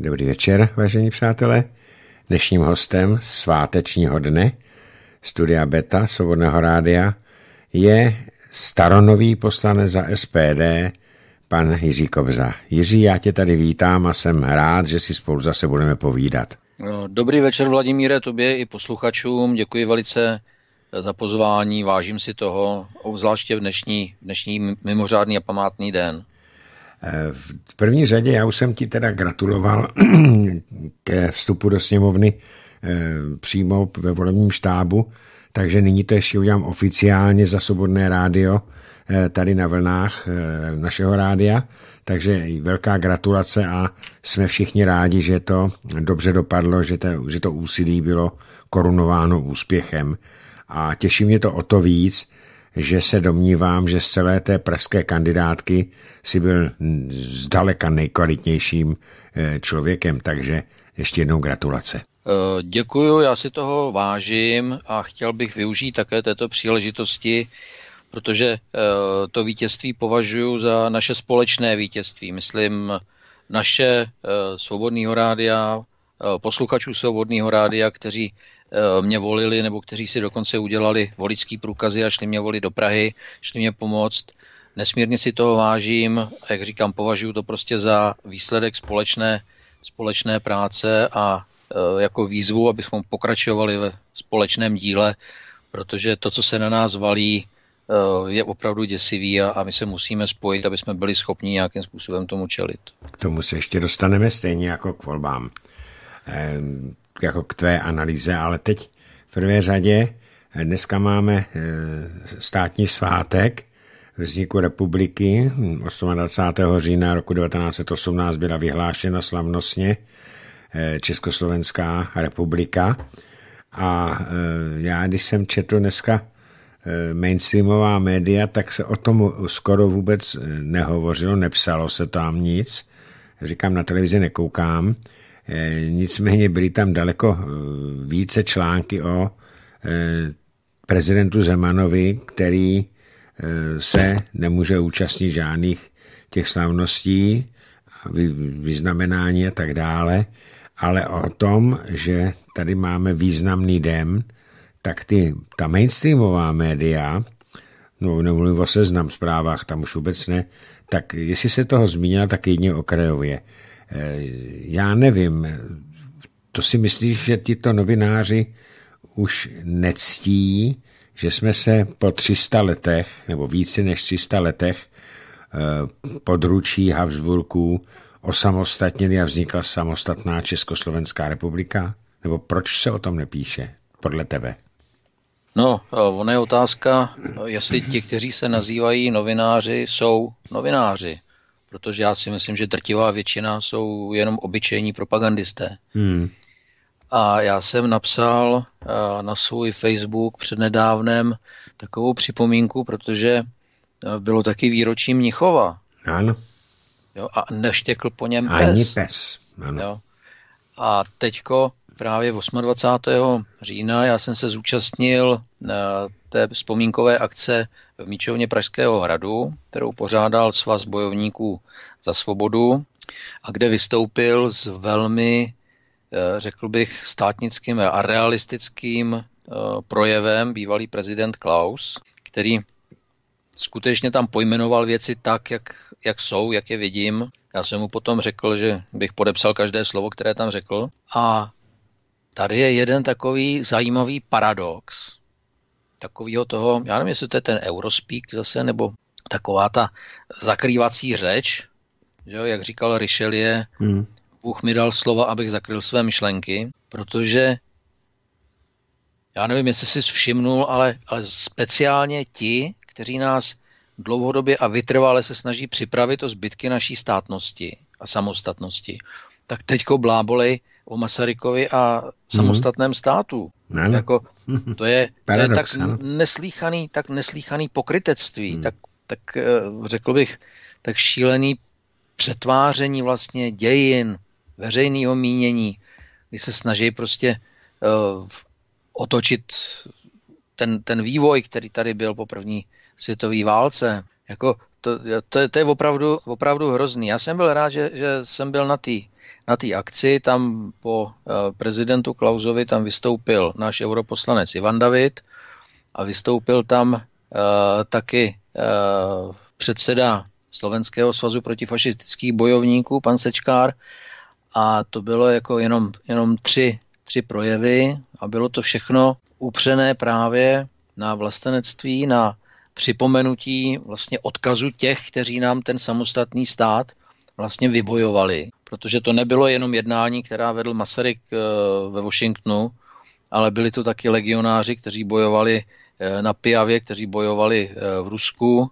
Dobrý večer, vážení přátelé. Dnešním hostem svátečního dne Studia Beta Svobodného rádia je staronový poslanec za SPD, pan Jiří Kobza. Jiří, já tě tady vítám a jsem rád, že si spolu zase budeme povídat. Dobrý večer, Vladimíre, tobě i posluchačům. Děkuji velice za pozvání, vážím si toho, obzvláště v dnešní, dnešní mimořádný a památný den. V první řadě já už jsem ti teda gratuloval ke vstupu do sněmovny eh, přímo ve volebním štábu, takže nyní to ještě udělám oficiálně za Svobodné rádio eh, tady na vlnách eh, našeho rádia, takže velká gratulace a jsme všichni rádi, že to dobře dopadlo, že to, že to úsilí bylo korunováno úspěchem. A těší mě to o to víc, že se domnívám, že z celé té pražské kandidátky si byl zdaleka nejkvalitnějším eh, člověkem, takže ještě jednou gratulace. Eh, děkuju, já si toho vážím a chtěl bych využít také této příležitosti, protože eh, to vítězství považuji za naše společné vítězství. Myslím, naše svobodného rádia, posluchačů svobodného rádia, kteří mě volili, nebo kteří si dokonce udělali voličský průkazy a šli mě volit do Prahy, šli mě pomoct. Nesmírně si toho vážím jak říkám, považuji to prostě za výsledek společné, společné práce a e, jako výzvu, abychom pokračovali ve společném díle, protože to, co se na nás valí, e, je opravdu děsivý a, a my se musíme spojit, aby jsme byli schopni nějakým způsobem tomu čelit. K tomu se ještě dostaneme stejně jako k volbám jako k tvé analýze, ale teď v prvé řadě eh, dneska máme eh, státní svátek vzniku republiky. 28. října roku 1918 byla vyhlášena slavnostně eh, Československá republika. A já, když jsem četl dneska mainstreamová média, tak se o tom skoro vůbec nehovořilo, nepsalo se tam nic. Říkám, na televizi nekoukám. Eh, nicméně byly tam daleko eh, více články o eh, prezidentu Zemanovi, který se nemůže účastnit žádných těch slavností, vyznamenání a tak dále, ale o tom, že tady máme významný den, tak ty, ta mainstreamová média, no nemluvím o seznam zprávách, tam už vůbec ne, tak jestli se toho zmínila, tak jedně okrajově. Eh, já nevím, to si myslíš, že tito novináři už nectí, že jsme se po 300 letech, nebo více než 300 letech eh, područí Habsburků osamostatnili a vznikla samostatná Československá republika? Nebo proč se o tom nepíše, podle tebe? No, eh, ona je otázka, jestli ti, kteří se nazývají novináři, jsou novináři protože já si myslím, že drtivá většina jsou jenom obyčejní propagandisté. Hmm. A já jsem napsal uh, na svůj Facebook přednedávnem takovou připomínku, protože uh, bylo taky výročí Mnichova. Ano. Jo, a neštěkl po něm pes. Ani pes. Ano. Jo. A teďko právě 28. října já jsem se zúčastnil eh, té vzpomínkové akce v Míčovně Pražského hradu, kterou pořádal Svaz bojovníků za svobodu a kde vystoupil s velmi, eh, řekl bych, státnickým a realistickým eh, projevem bývalý prezident Klaus, který skutečně tam pojmenoval věci tak, jak, jak jsou, jak je vidím. Já jsem mu potom řekl, že bych podepsal každé slovo, které tam řekl. A tady je jeden takový zajímavý paradox, takového toho, já nevím, jestli to je ten Eurospeak zase, nebo taková ta zakrývací řeč, že jo, jak říkal Richelieu, hmm. Bůh mi dal slova, abych zakryl své myšlenky, protože já nevím, jestli jsi všimnul, ale, ale speciálně ti, kteří nás dlouhodobě a vytrvale se snaží připravit o zbytky naší státnosti a samostatnosti, tak teďko blábolej o Masarykovi a samostatném státu. Ano. Jako, to je, Paradox, to je tak neslíchaný, tak neslíchaný pokrytectví, hmm. tak, tak eh, řekl bych, tak šílený přetváření vlastně dějin, veřejného mínění, kdy se snaží prostě uh, otočit ten, ten vývoj, který tady byl po první světové válce. Jako to, to, to je opravdu, opravdu hrozný. Já jsem byl rád, že, že jsem byl na té na té akci. Tam po prezidentu Klausovi tam vystoupil náš europoslanec Ivan David a vystoupil tam taky předseda Slovenského svazu protifašistických bojovníků, pan Sečkár, a to bylo jako jenom, jenom tři, tři projevy a bylo to všechno upřené právě na vlastenectví, na připomenutí vlastně odkazu těch, kteří nám ten samostatný stát vlastně vybojovali. Protože to nebylo jenom jednání, která vedl Masaryk eh, ve Washingtonu, ale byli to taky legionáři, kteří bojovali eh, na Pijavě, kteří bojovali eh, v Rusku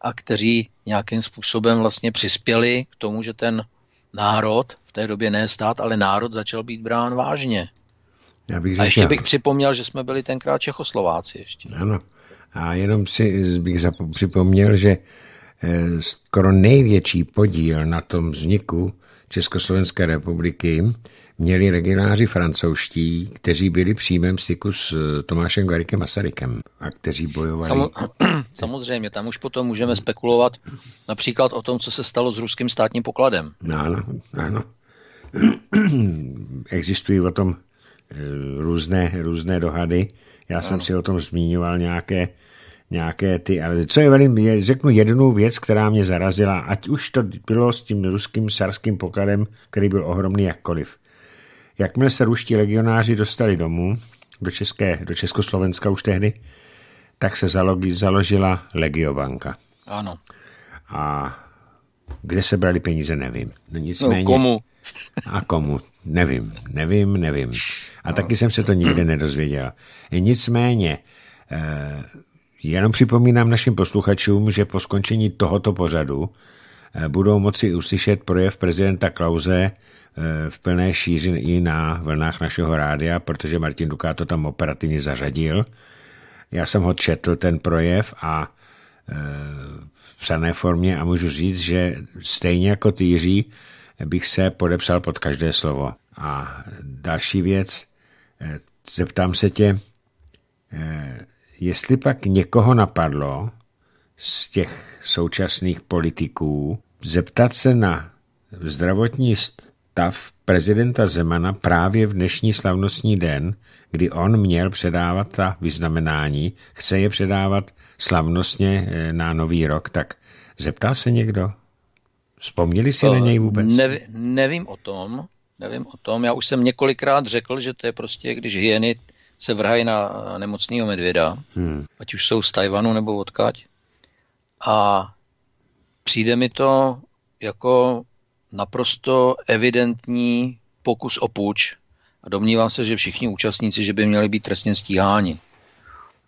a kteří nějakým způsobem vlastně přispěli k tomu, že ten národ, v té době ne stát, ale národ začal být brán vážně. Já bych řekl, a ještě bych připomněl, že jsme byli tenkrát Čechoslováci ještě. Ano. A jenom si bych připomněl, že skoro největší podíl na tom vzniku Československé republiky měli legionáři francouzští, kteří byli přímém styku s eh, Tomášem Garikem Masarykem a kteří bojovali. Samo, samozřejmě, tam už potom můžeme spekulovat například o tom, co se stalo s ruským státním pokladem. Ano, ano. Existují o tom eh, různé, různé dohady. Já ano. jsem si o tom zmiňoval nějaké, nějaké ty, ale co je velmi, řeknu jednu věc, která mě zarazila, ať už to bylo s tím ruským sarským pokladem, který byl ohromný jakkoliv. Jakmile se ruští legionáři dostali domů, do, České, do Československa už tehdy, tak se zalogi, založila Legiobanka. Ano. A kde se brali peníze, nevím. No, nicméně, no komu? A komu? Nevím, nevím, nevím. A no. taky jsem se to nikdy nedozvěděl. Nicméně, eh, jenom připomínám našim posluchačům, že po skončení tohoto pořadu eh, budou moci uslyšet projev prezidenta Klauze Eh, v plné šíři i na vlnách našeho rádia, protože Martin Duká to tam operativně zařadil. Já jsem ho četl, ten projev, a eh, v psané formě a můžu říct, že stejně jako ty Jiří bych se podepsal pod každé slovo. A další věc, zeptám se tě, jestli pak někoho napadlo z těch současných politiků zeptat se na zdravotní stav prezidenta Zemana právě v dnešní slavnostní den, kdy on měl předávat ta vyznamenání, chce je předávat slavnostně eh, na nový rok, tak zeptal se někdo? Vzpomněli si to, na něj vůbec? Nevi, nevím o tom, nevím o tom. Já už jsem několikrát řekl, že to je prostě, když hyeny se vrhají na nemocného medvěda, hmm. ať už jsou z Tajvanu nebo odkaď. A přijde mi to jako naprosto evidentní pokus o puč a domnívám se, že všichni účastníci, že by měli být trestně stíháni.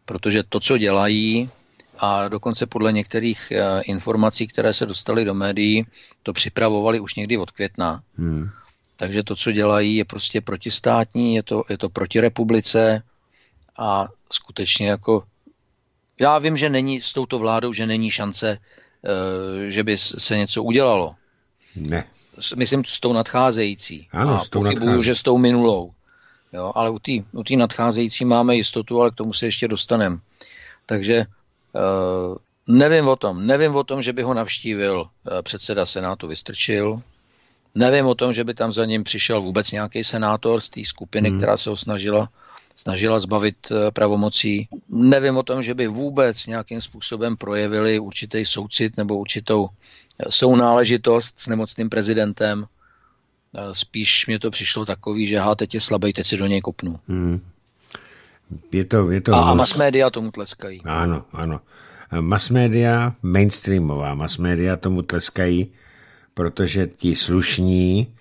Protože to, co dělají, a dokonce podle některých eh, informací, které se dostaly do médií, to připravovali už někdy od května. Hmm. Takže to, co dělají, je prostě protistátní, je to, je to proti republice a skutečně jako já vím, že není s touto vládou, že není šance, eh, že by se něco udělalo. Ne. Myslím s tou nadcházející. Ano, a s tou pochybuju, nadcházející. že s tou minulou. Jo, ale u té u nadcházející máme jistotu, ale k tomu se ještě dostaneme. Takže uh, nevím o tom. Nevím o tom, že by ho navštívil uh, předseda Senátu Vystrčil. Nevím o tom, že by tam za ním přišel vůbec nějaký senátor z té skupiny, hmm. která se ho snažila, snažila zbavit uh, pravomocí. Nevím o tom, že by vůbec nějakým způsobem projevili určitý soucit nebo určitou jsou náležitost s nemocným prezidentem. Spíš mě to přišlo takový, že ha, teď je slabý, teď si do něj kopnu. Hmm. Je to, je to a, a mass media tomu tleskají. Ano, ano. Mass media, mainstreamová mass media tomu tleskají, protože ti slušní,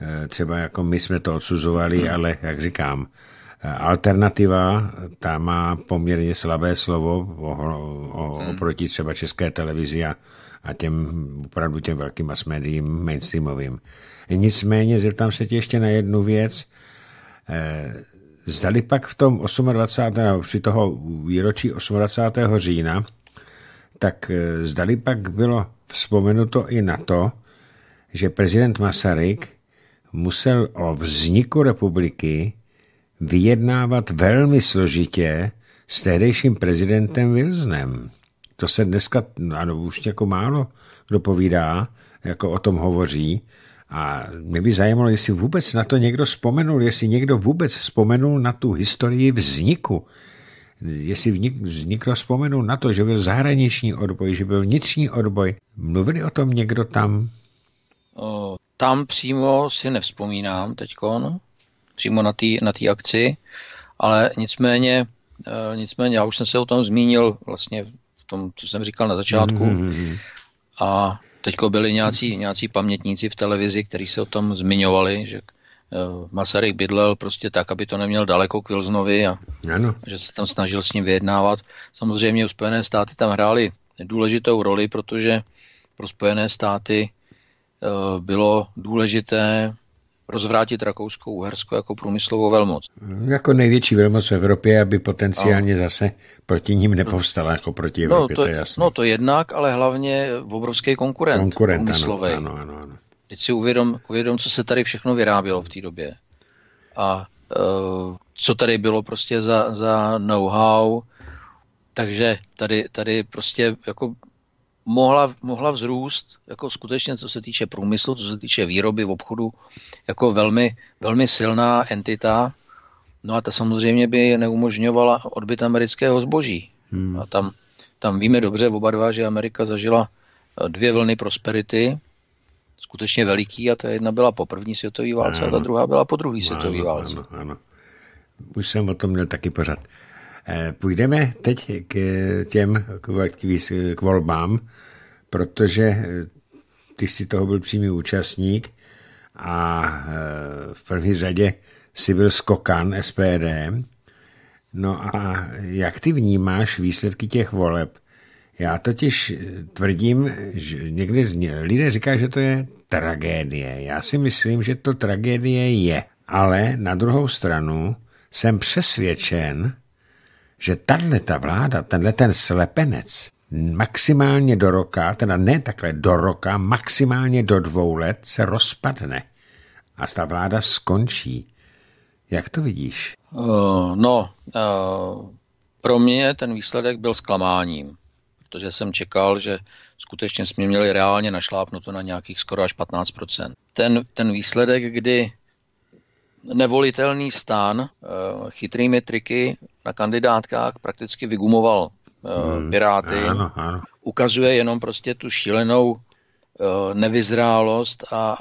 eh, třeba jako my jsme to odsuzovali, hmm. ale jak říkám, eh, alternativa, ta má poměrně slabé slovo o, o, hmm. oproti třeba české televizi a a těm opravdu těm velkým mass médiím mainstreamovým. Nicméně zeptám se tě ještě na jednu věc. Eh, zdali pak v tom 28. nebo při toho výročí 28. října, tak zdali pak bylo vzpomenuto i na to, že prezident Masaryk musel o vzniku republiky vyjednávat velmi složitě s tehdejším prezidentem Wilsonem to se dneska, ano, už jako málo kdo povídá, jako o tom hovoří, A mě by zajímalo, jestli vůbec na to někdo vzpomenul, jestli někdo vůbec vzpomenul na tu historii vzniku. Jestli někdo vzpomenul na to, že byl zahraniční odboj, že byl vnitřní odboj. Mluvili o tom někdo tam? O, tam přímo si nevzpomínám teďkon, přímo na té na akci, ale nicméně, e, nicméně, já už jsem se o tom zmínil vlastně v tom, co jsem říkal na začátku. Mm-hmm. A teďko byli nějací, nějací pamětníci v televizi, kteří se o tom zmiňovali, že e, Masaryk bydlel prostě tak, aby to neměl daleko k Wilsonovi a ano. že se tam snažil s ním vyjednávat. Samozřejmě Spojené státy tam hrály důležitou roli, protože pro Spojené státy bylo důležité rozvrátit Rakousko-Uhersko jako průmyslovou velmoc. Jako největší velmoc v Evropě, aby potenciálně no. zase proti ním nepovstala jako proti no, Evropě, no, to, to je jasné. No to jednak, ale hlavně v obrovský konkurent, konkurent průmyslový. Ano, ano, ano. Teď si uvědom, uvědom, co se tady všechno vyrábělo v té době. A uh, co tady bylo prostě za, za know-how, takže tady, tady prostě jako mohla, mohla vzrůst jako skutečně, co se týče průmyslu, co se týče výroby v obchodu, jako velmi, velmi silná entita. No a ta samozřejmě by neumožňovala odbyt amerického zboží. Hmm. A tam, tam víme dobře oba dva, že Amerika zažila eh, dvě vlny prosperity, skutečně veliký, a ta jedna byla po první světové válce, ano. a ta druhá byla po druhé světové válce. Ano, ano. Už jsem o tom měl taky pořád. Eh, půjdeme teď k těm k, k volbám, protože eh, ty si toho byl přímý účastník a eh, v první řadě si byl skokan SPD. No a jak ty vnímáš výsledky těch voleb? Já totiž tvrdím, že někdy lidé říkají, že to je tragédie. Já si myslím, že to tragédie je. Ale na druhou stranu jsem přesvědčen, že tahle ta vláda, tenhle ten slepenec, maximálně do roka, teda ne takhle do roka, maximálně do dvou let se rozpadne a ta vláda skončí. Jak to vidíš? Uh, no, uh, pro mě ten výsledek byl zklamáním, protože jsem čekal, že skutečně jsme měli reálně našlápnuto na nějakých skoro až 15%. Ten, ten výsledek, kdy nevolitelný stan uh, chytrými triky na kandidátkách prakticky vygumoval uh, hmm, Piráty. Ano, ano. Ukazuje jenom prostě tu šílenou uh, nevyzrálost a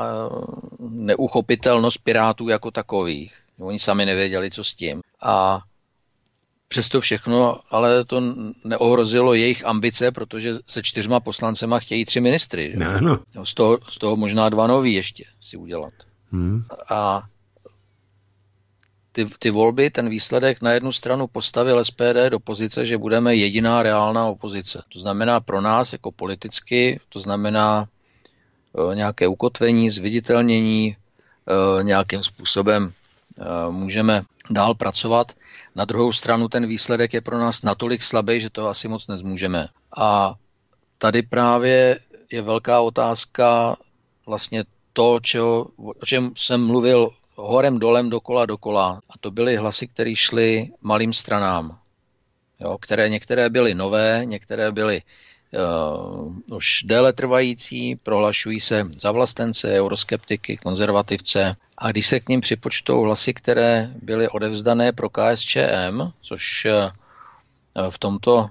neuchopitelnost Pirátů jako takových. Oni sami nevěděli, co s tím. A přesto všechno, ale to neohrozilo jejich ambice, protože se čtyřma poslancema chtějí tři ministry. Ano. Z, toho, z toho možná dva nový ještě si udělat. Hmm. A ty, ty volby, ten výsledek na jednu stranu postavil SPD do pozice, že budeme jediná reálná opozice. To znamená pro nás jako politicky, to znamená e, nějaké ukotvení, zviditelnění, e, nějakým způsobem e, můžeme dál pracovat. Na druhou stranu ten výsledek je pro nás natolik slabý, že to asi moc nezmůžeme. A tady právě je velká otázka vlastně to, čeho, o čem jsem mluvil horem, dolem, dokola, dokola. A to byly hlasy, které šly malým stranám. Jo, které některé byly nové, některé byly uh, už déle trvající, prohlašují se za vlastence, euroskeptiky, konzervativce. A když se k ním připočtou hlasy, které byly odevzdané pro KSČM, což uh, v tomto uh,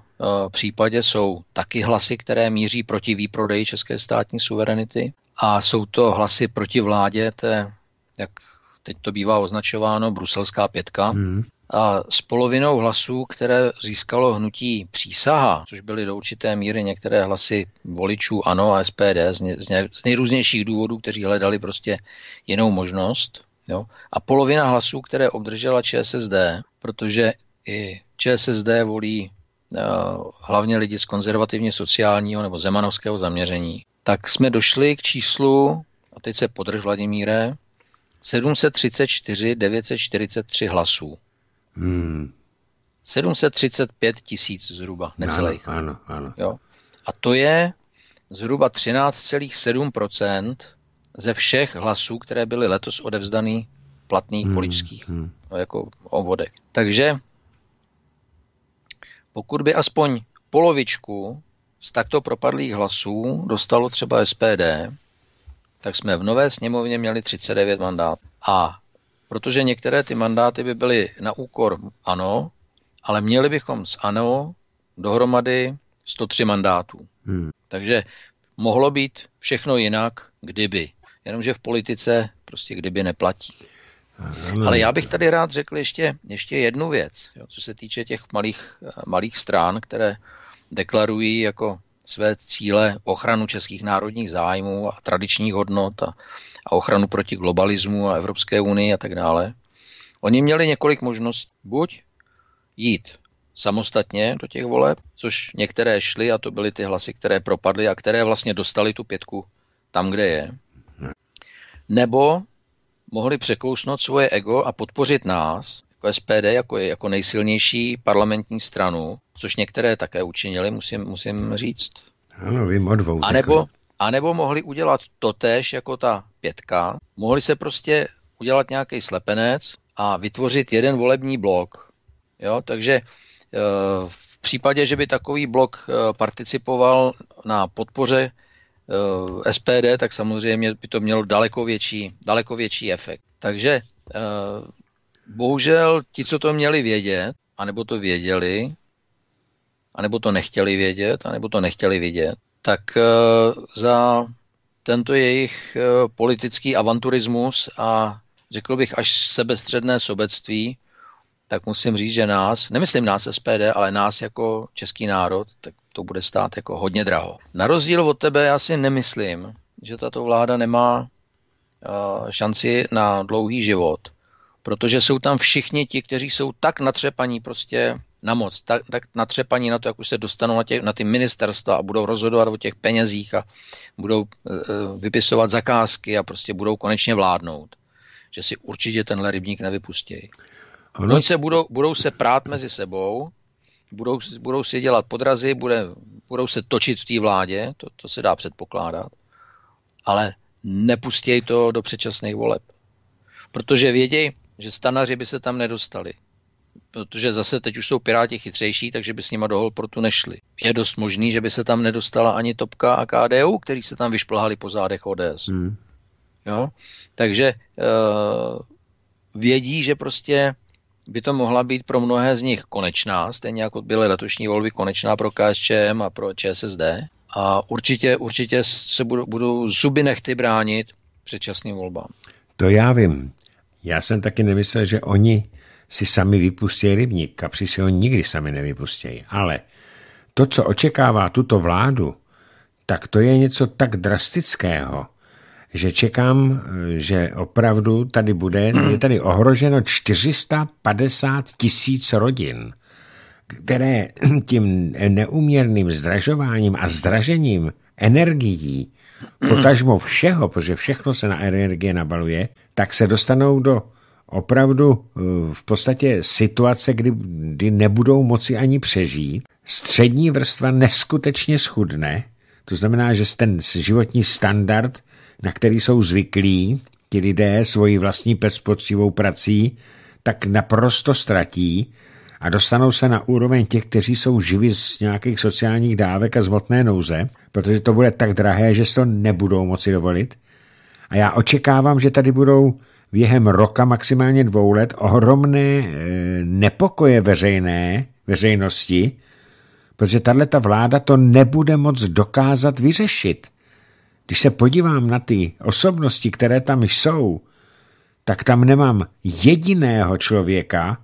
případě jsou taky hlasy, které míří proti výprodeji české státní suverenity a jsou to hlasy proti vládě té, jak teď to bývá označováno bruselská pětka, hmm. a s polovinou hlasů, které získalo hnutí přísaha, což byly do určité míry některé hlasy voličů ANO a SPD z, ně, z, ně, z nejrůznějších důvodů, kteří hledali prostě jinou možnost. Jo? A polovina hlasů, které obdržela ČSSD, protože i ČSSD volí uh, hlavně lidi z konzervativně sociálního nebo zemanovského zaměření, tak jsme došli k číslu, a teď se podrž Vladimíre, 734 943 hlasů. Hmm. 735 tisíc zhruba, necelých. Ano, ano, ano. Jo. A to je zhruba 13,7% ze všech hlasů, které byly letos odevzdaný platných hmm, voličských hmm. No, jako obvodek. Takže pokud by aspoň polovičku z takto propadlých hlasů dostalo třeba SPD, tak jsme v nové sněmovně měli 39 mandátů. A protože některé ty mandáty by byly na úkor ANO, ale měli bychom s ANO dohromady 103 mandátů. Hmm. Takže mohlo být všechno jinak, kdyby. Jenomže v politice prostě kdyby neplatí. Ale já bych tady rád řekl ještě, ještě jednu věc, jo, co se týče těch malých, malých strán, které deklarují jako své cíle ochranu českých národních zájmů a tradičních hodnot a, a ochranu proti globalismu a Evropské unii a tak dále. Oni měli několik možností. Buď jít samostatně do těch voleb, což některé šly a to byly ty hlasy, které propadly a které vlastně dostali tu pětku tam, kde je. Nebo mohli překousnout svoje ego a podpořit nás, jako SPD, jako, jako nejsilnější parlamentní stranu, což některé také učinili, musím, musím říct. Ano, vím o dvou. A nebo, a nebo mohli udělat totéž jako ta pětka. Mohli se prostě udělat nějaký slepenec a vytvořit jeden volební blok. Jo, takže eh, v případě, že by takový blok eh, participoval na podpoře eh, SPD, tak samozřejmě by to mělo daleko větší, daleko větší efekt. Takže bohužel ti, co to měli vědět, anebo to věděli, anebo to nechtěli vědět, anebo to nechtěli vidět, tak za tento jejich politický avanturismus a řekl bych až sebestředné sobectví, tak musím říct, že nás, nemyslím nás SPD, ale nás jako český národ, tak to bude stát jako hodně draho. Na rozdíl od tebe já si nemyslím, že tato vláda nemá uh, šanci na dlouhý život, protože jsou tam všichni ti, kteří jsou tak natřepaní prostě na moc, tak, tak natřepaní na to, jak už se dostanou na, tě, na ty ministerstva a budou rozhodovat o těch penězích a budou uh, vypisovat zakázky a prostě budou konečně vládnout, že si určitě tenhle rybník nevypustějí. Ono... Oni se budou, budou se prát mezi sebou, budou, budou si dělat podrazy, bude, budou se točit v té vládě, to, to se dá předpokládat, ale nepustěj to do předčasných voleb. Protože vědějí, že stanaři by se tam nedostali. Protože zase teď už jsou Piráti chytřejší, takže by s nima do Holportu nešli. Je dost možný, že by se tam nedostala ani Topka a KDU, který se tam vyšplhali po zádech ODS. Hmm. Jo? Takže uh, vědí, že prostě by to mohla být pro mnohé z nich konečná, stejně jako byly letošní volby konečná pro KSČM a pro ČSSD. A určitě, určitě se budou, budou zuby nechty bránit předčasným volbám. To já vím. Já jsem taky nemyslel, že oni si sami vypustí rybník. Kapři si ho nikdy sami nevypustí. Ale to, co očekává tuto vládu, tak to je něco tak drastického, že čekám, že opravdu tady bude, je tady ohroženo 450 tisíc rodin, které tím neuměrným zdražováním a zdražením energií, potažmo všeho, protože všechno se na energie nabaluje, tak se dostanou do opravdu eh, v podstatě situace, kdy, kdy nebudou moci ani přežít. Střední vrstva neskutečně schudne, to znamená, že ten životní standard na který jsou zvyklí ti lidé svoji vlastní poctivou prací, tak naprosto ztratí a dostanou se na úroveň těch, kteří jsou živi z nějakých sociálních dávek a zmotné nouze, protože to bude tak drahé, že si to nebudou moci dovolit. A já očekávám, že tady budou během roka, maximálně dvou let, ohromné e, nepokoje veřejné, veřejnosti, protože tato vláda to nebude moc dokázat vyřešit. Když se podívám na ty osobnosti, které tam jsou, tak tam nemám jediného člověka,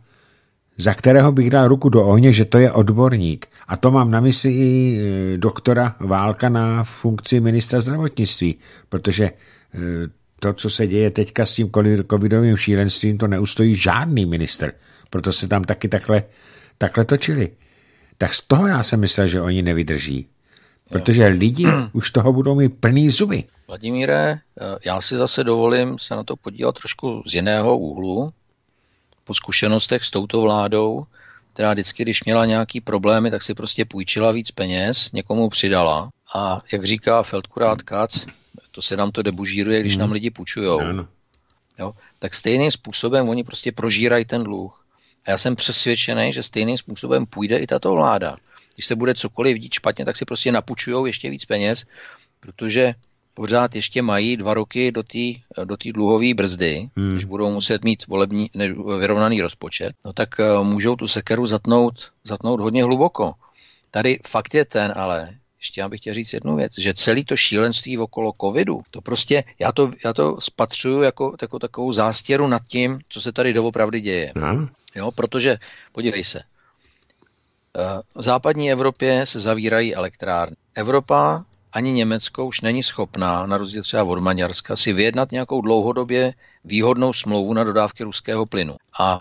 za kterého bych dal ruku do ohně, že to je odborník. A to mám na mysli i e, doktora Válka na funkci ministra zdravotnictví, protože e, to, co se děje teďka s tím covidovým šílenstvím, to neustojí žádný minister. Proto se tam taky takhle, takhle točili. Tak z toho já jsem myslel, že oni nevydrží. Protože lidi už toho budou mít plný zuby. Vladimíre, eh, já si zase dovolím se na to podívat trošku z jiného úhlu. Po zkušenostech s touto vládou, která vždycky, když měla nějaký problémy, tak si prostě půjčila víc peněz, někomu přidala. A jak říká Feldkurát Kac, to se nám to debužíruje, když nám hmm. lidi půjčujou. Jo? Tak stejným způsobem oni prostě prožírají ten dluh. A já jsem přesvědčený, že stejným způsobem půjde i tato vláda když se bude cokoliv dít špatně, tak si prostě napučují ještě víc peněz, protože pořád ještě mají dva roky do té do dluhové brzdy, hmm. když budou muset mít volební, ne, vyrovnaný rozpočet, no tak uh, můžou tu sekeru zatnout, zatnout hodně hluboko. Tady fakt je ten ale, ještě já bych chtěl říct jednu věc, že celý to šílenství okolo covidu, to prostě, já to, já to spatřuju jako, jako takovou zástěru nad tím, co se tady doopravdy děje. Hmm. Jo, protože, podívej se, eh, v západní Evropě se zavírají elektrárny. Evropa ani Německo už není schopná, na rozdíl třeba od Maďarska, si vyjednat nějakou dlouhodobě výhodnou smlouvu na dodávky ruského plynu. A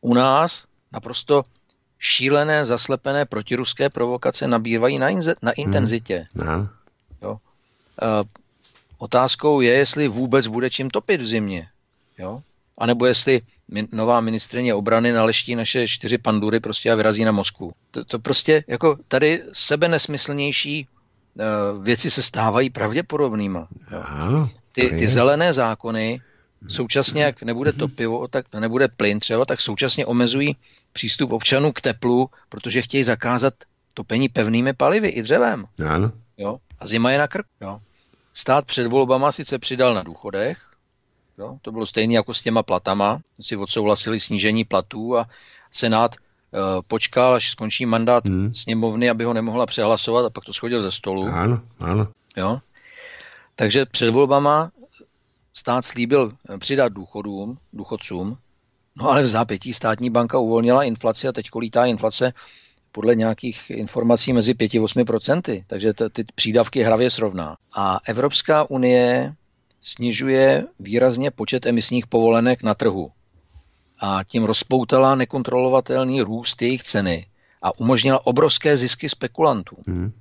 u nás naprosto šílené, zaslepené protiruské provokace nabývají na, inze, na intenzitě. Hmm. Jo. E, otázkou je, jestli vůbec bude čím topit v zimě. Jo? A nebo jestli nová ministrině obrany naleští naše čtyři pandury prostě a vyrazí na Moskvu. To, to prostě jako tady sebe nesmyslnější uh, věci se stávají pravděpodobnýma. Ty, ty zelené zákony současně, jak nebude to pivo, tak nebude plyn třeba, tak současně omezují přístup občanů k teplu, protože chtějí zakázat topení pevnými palivy i dřevem. Ano. Jo? A zima je na krk. Jo? Stát před volbama sice přidal na důchodech, Jo? To bylo stejné jako s těma platama. Si odsouhlasili snížení platů a Senát uh, počkal, až skončí mandát hmm. sněmovny, aby ho nemohla přehlasovat a pak to schodil ze stolu. Ano, ano. Jo? Takže před volbama stát slíbil eh, přidat důchodům, důchodcům, no ale v zápětí státní banka uvolnila inflaci a teď kolítá inflace podle nějakých informací mezi 5 a 8 procenty, takže ty přídavky hravě srovná. A Evropská unie snižuje výrazně počet emisních povolenek na trhu a tím rozpoutala nekontrolovatelný růst jejich ceny a umožnila obrovské zisky spekulantů. Mm.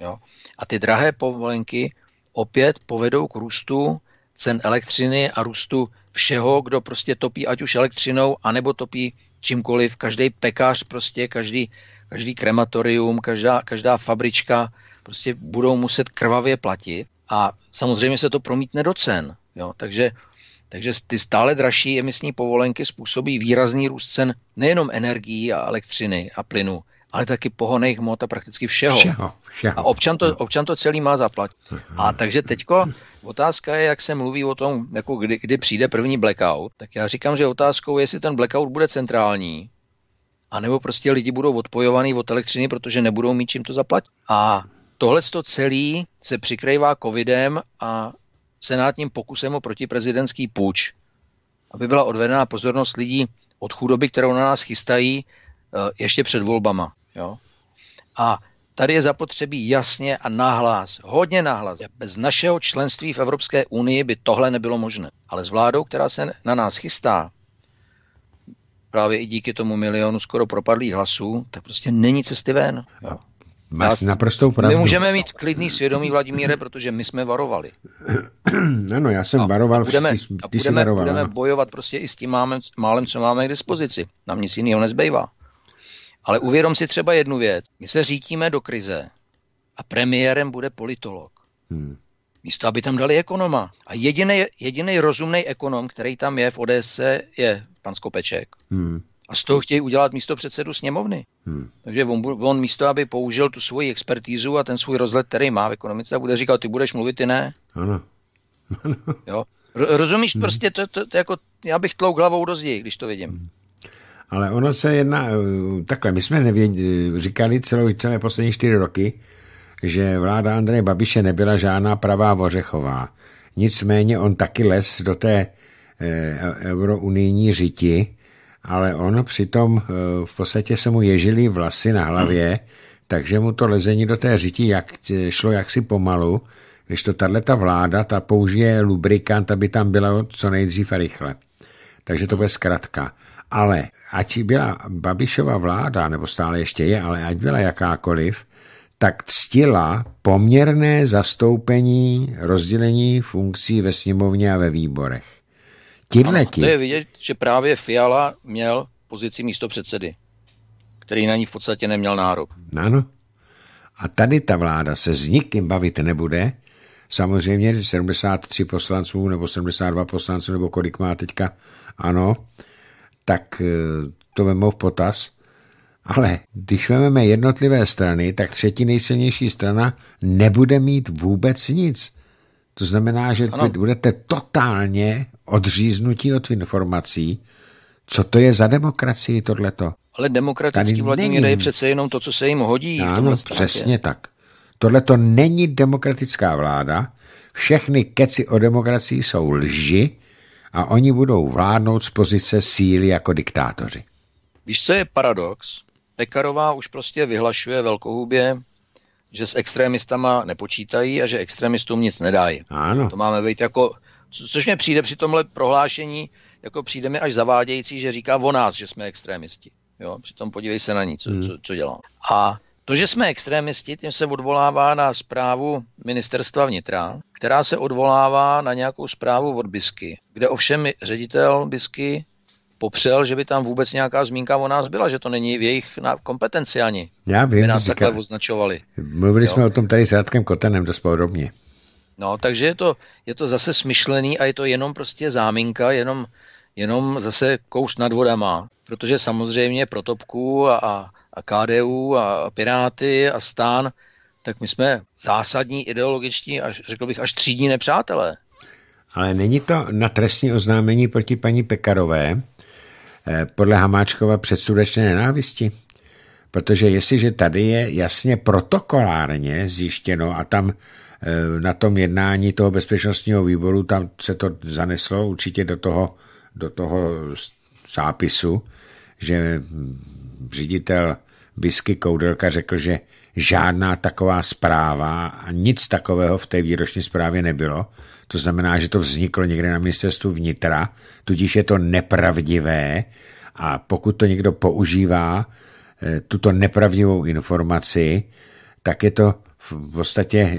Jo? A ty drahé povolenky opět povedou k růstu cen elektřiny a růstu všeho, kdo prostě topí ať už elektřinou, anebo topí čímkoliv. Každý pekář, prostě každý, každý krematorium, každá, každá fabrička prostě budou muset krvavě platit a samozřejmě se to promítne do cen. Jo? Takže, takže ty stále dražší emisní povolenky způsobí výrazný růst cen nejenom energií a elektřiny a plynu, ale taky pohoných hmot a prakticky všeho. všeho, všeho. A občan to, občan to celý má zaplatit. A takže teďko otázka je, jak se mluví o tom, jako kdy, kdy přijde první blackout, tak já říkám, že otázkou je, jestli ten blackout bude centrální, anebo prostě lidi budou odpojovaný od elektřiny, protože nebudou mít čím to zaplatit. A Tohle to celé se přikrývá covidem a senátním pokusem o protiprezidentský půjč, aby byla odvedena pozornost lidí od chudoby, kterou na nás chystají eh, ještě před volbama. Jo? A tady je zapotřebí jasně a nahlas, hodně nahlas. Bez našeho členství v Evropské unii by tohle nebylo možné. Ale s vládou, která se na nás chystá, právě i díky tomu milionu skoro propadlých hlasů, tak prostě není cesty ven. Jo. Máš naprostou pravdu. My můžeme mít klidný svědomí, Vladimíre, protože my jsme varovali. Ano, já jsem a varoval, budeme, ty, ty a budeme, varoval, budeme bojovat prostě i s tím málem, málem, co máme k dispozici. Nám nic jiného nezbývá. Ale uvědom si třeba jednu věc. My se řítíme do krize a premiérem bude politolog. Hmm. Místo, aby tam dali ekonoma. A jediný rozumný ekonom, který tam je v ODS, je pan Skopeček. Hmm a z toho chtějí udělat místo předsedu sněmovny. Hmm. Takže on, on místo, aby použil tu svoji expertízu a ten svůj rozhled, který má v ekonomice, bude říkat, ty budeš mluvit, ty ne. Ano. ano. jo? Rozumíš, hmm. prostě to, to, to, jako, já bych tlouk hlavou do zdi, když to vidím. Hmm. Ale ono se jedná, eh, takhle, my jsme nevěd, říkali celou, celé poslední čtyři roky, že vláda Andreje Babiše nebyla žádná pravá Vořechová. Nicméně on taky les do té e, eurounijní řiti ale on přitom eh, v podstatě se mu ježili vlasy na hlavě, takže mu to lezení do té řiti jak, šlo jaksi pomalu, když to tato vláda, ta použije lubrikant, aby tam byla co nejdřív a rychle. Takže to bude zkratka. Ale ať byla Babišova vláda, nebo stále ještě je, ale ať byla jakákoliv, tak ctila poměrné zastoupení rozdělení funkcí ve sněmovně a ve výborech. Tihleti. to je vidět, že právě Fiala měl pozici místo předsedy, který na ní v podstatě neměl nárok. Ano. A tady ta vláda se s nikým bavit nebude. Samozřejmě 73 poslanců nebo 72 poslanců, nebo kolik má teďka, ano, tak eh, to vemou v potaz. Ale když vezmeme jednotlivé strany, tak třetí nejsilnější strana nebude mít vůbec nic. To znamená, že ano. budete totálně odříznutí od informací. Co to je za demokracii tohleto? Ale demokratický Vladimír je přece jenom to, co se jim hodí. Ano, přesně tak. Tohle to není demokratická vláda, všechny keci o demokracii jsou lži a oni budou vládnout z pozice síly jako diktátoři. Víš, co je paradox? Pekarová už prostě vyhlašuje velkohubě, že s extrémistama nepočítají a že extremistům nic nedají. Ano. To máme být jako, což mě přijde při tomhle prohlášení, jako přijde mi až zavádějící, že říká o nás, že jsme extrémisti. Jo, přitom podívej se na ní, co, hmm. co, co dělá. A to, že jsme extrémisti, tím se odvolává na zprávu ministerstva vnitra, která se odvolává na nějakou zprávu od BISky, kde ovšem ředitel BISky popřel, že by tam vůbec nějaká zmínka o nás byla, že to není v jejich kompetenci ani. Já vím, by nás říká, takhle označovali. Mluvili jo? jsme o tom tady s Radkem Kotenem dost podobně. No, takže je to, je to zase smyšlený a je to jenom prostě záminka, jenom, jenom zase kouš nad vodama. Protože samozřejmě pro Topku a, a KDU a Piráty a Stán, tak my jsme zásadní ideologičtí, až, řekl bych, až třídní nepřátelé. Ale není to na trestní oznámení proti paní Pekarové podle Hamáčkova předsudečné nenávisti? Protože jestliže tady je jasně protokolárně zjištěno a tam eh, na tom jednání toho bezpečnostního výboru tam se to zaneslo určitě do toho, do toho zápisu, že ředitel Bisky Koudelka řekl, že žádná taková zpráva a nic takového v té výroční zprávě nebylo. To znamená, že to vzniklo někde na ministerstvu vnitra, tudíž je to nepravdivé a pokud to někdo používá, eh, tuto nepravdivou informaci, tak je to v podstatě eh,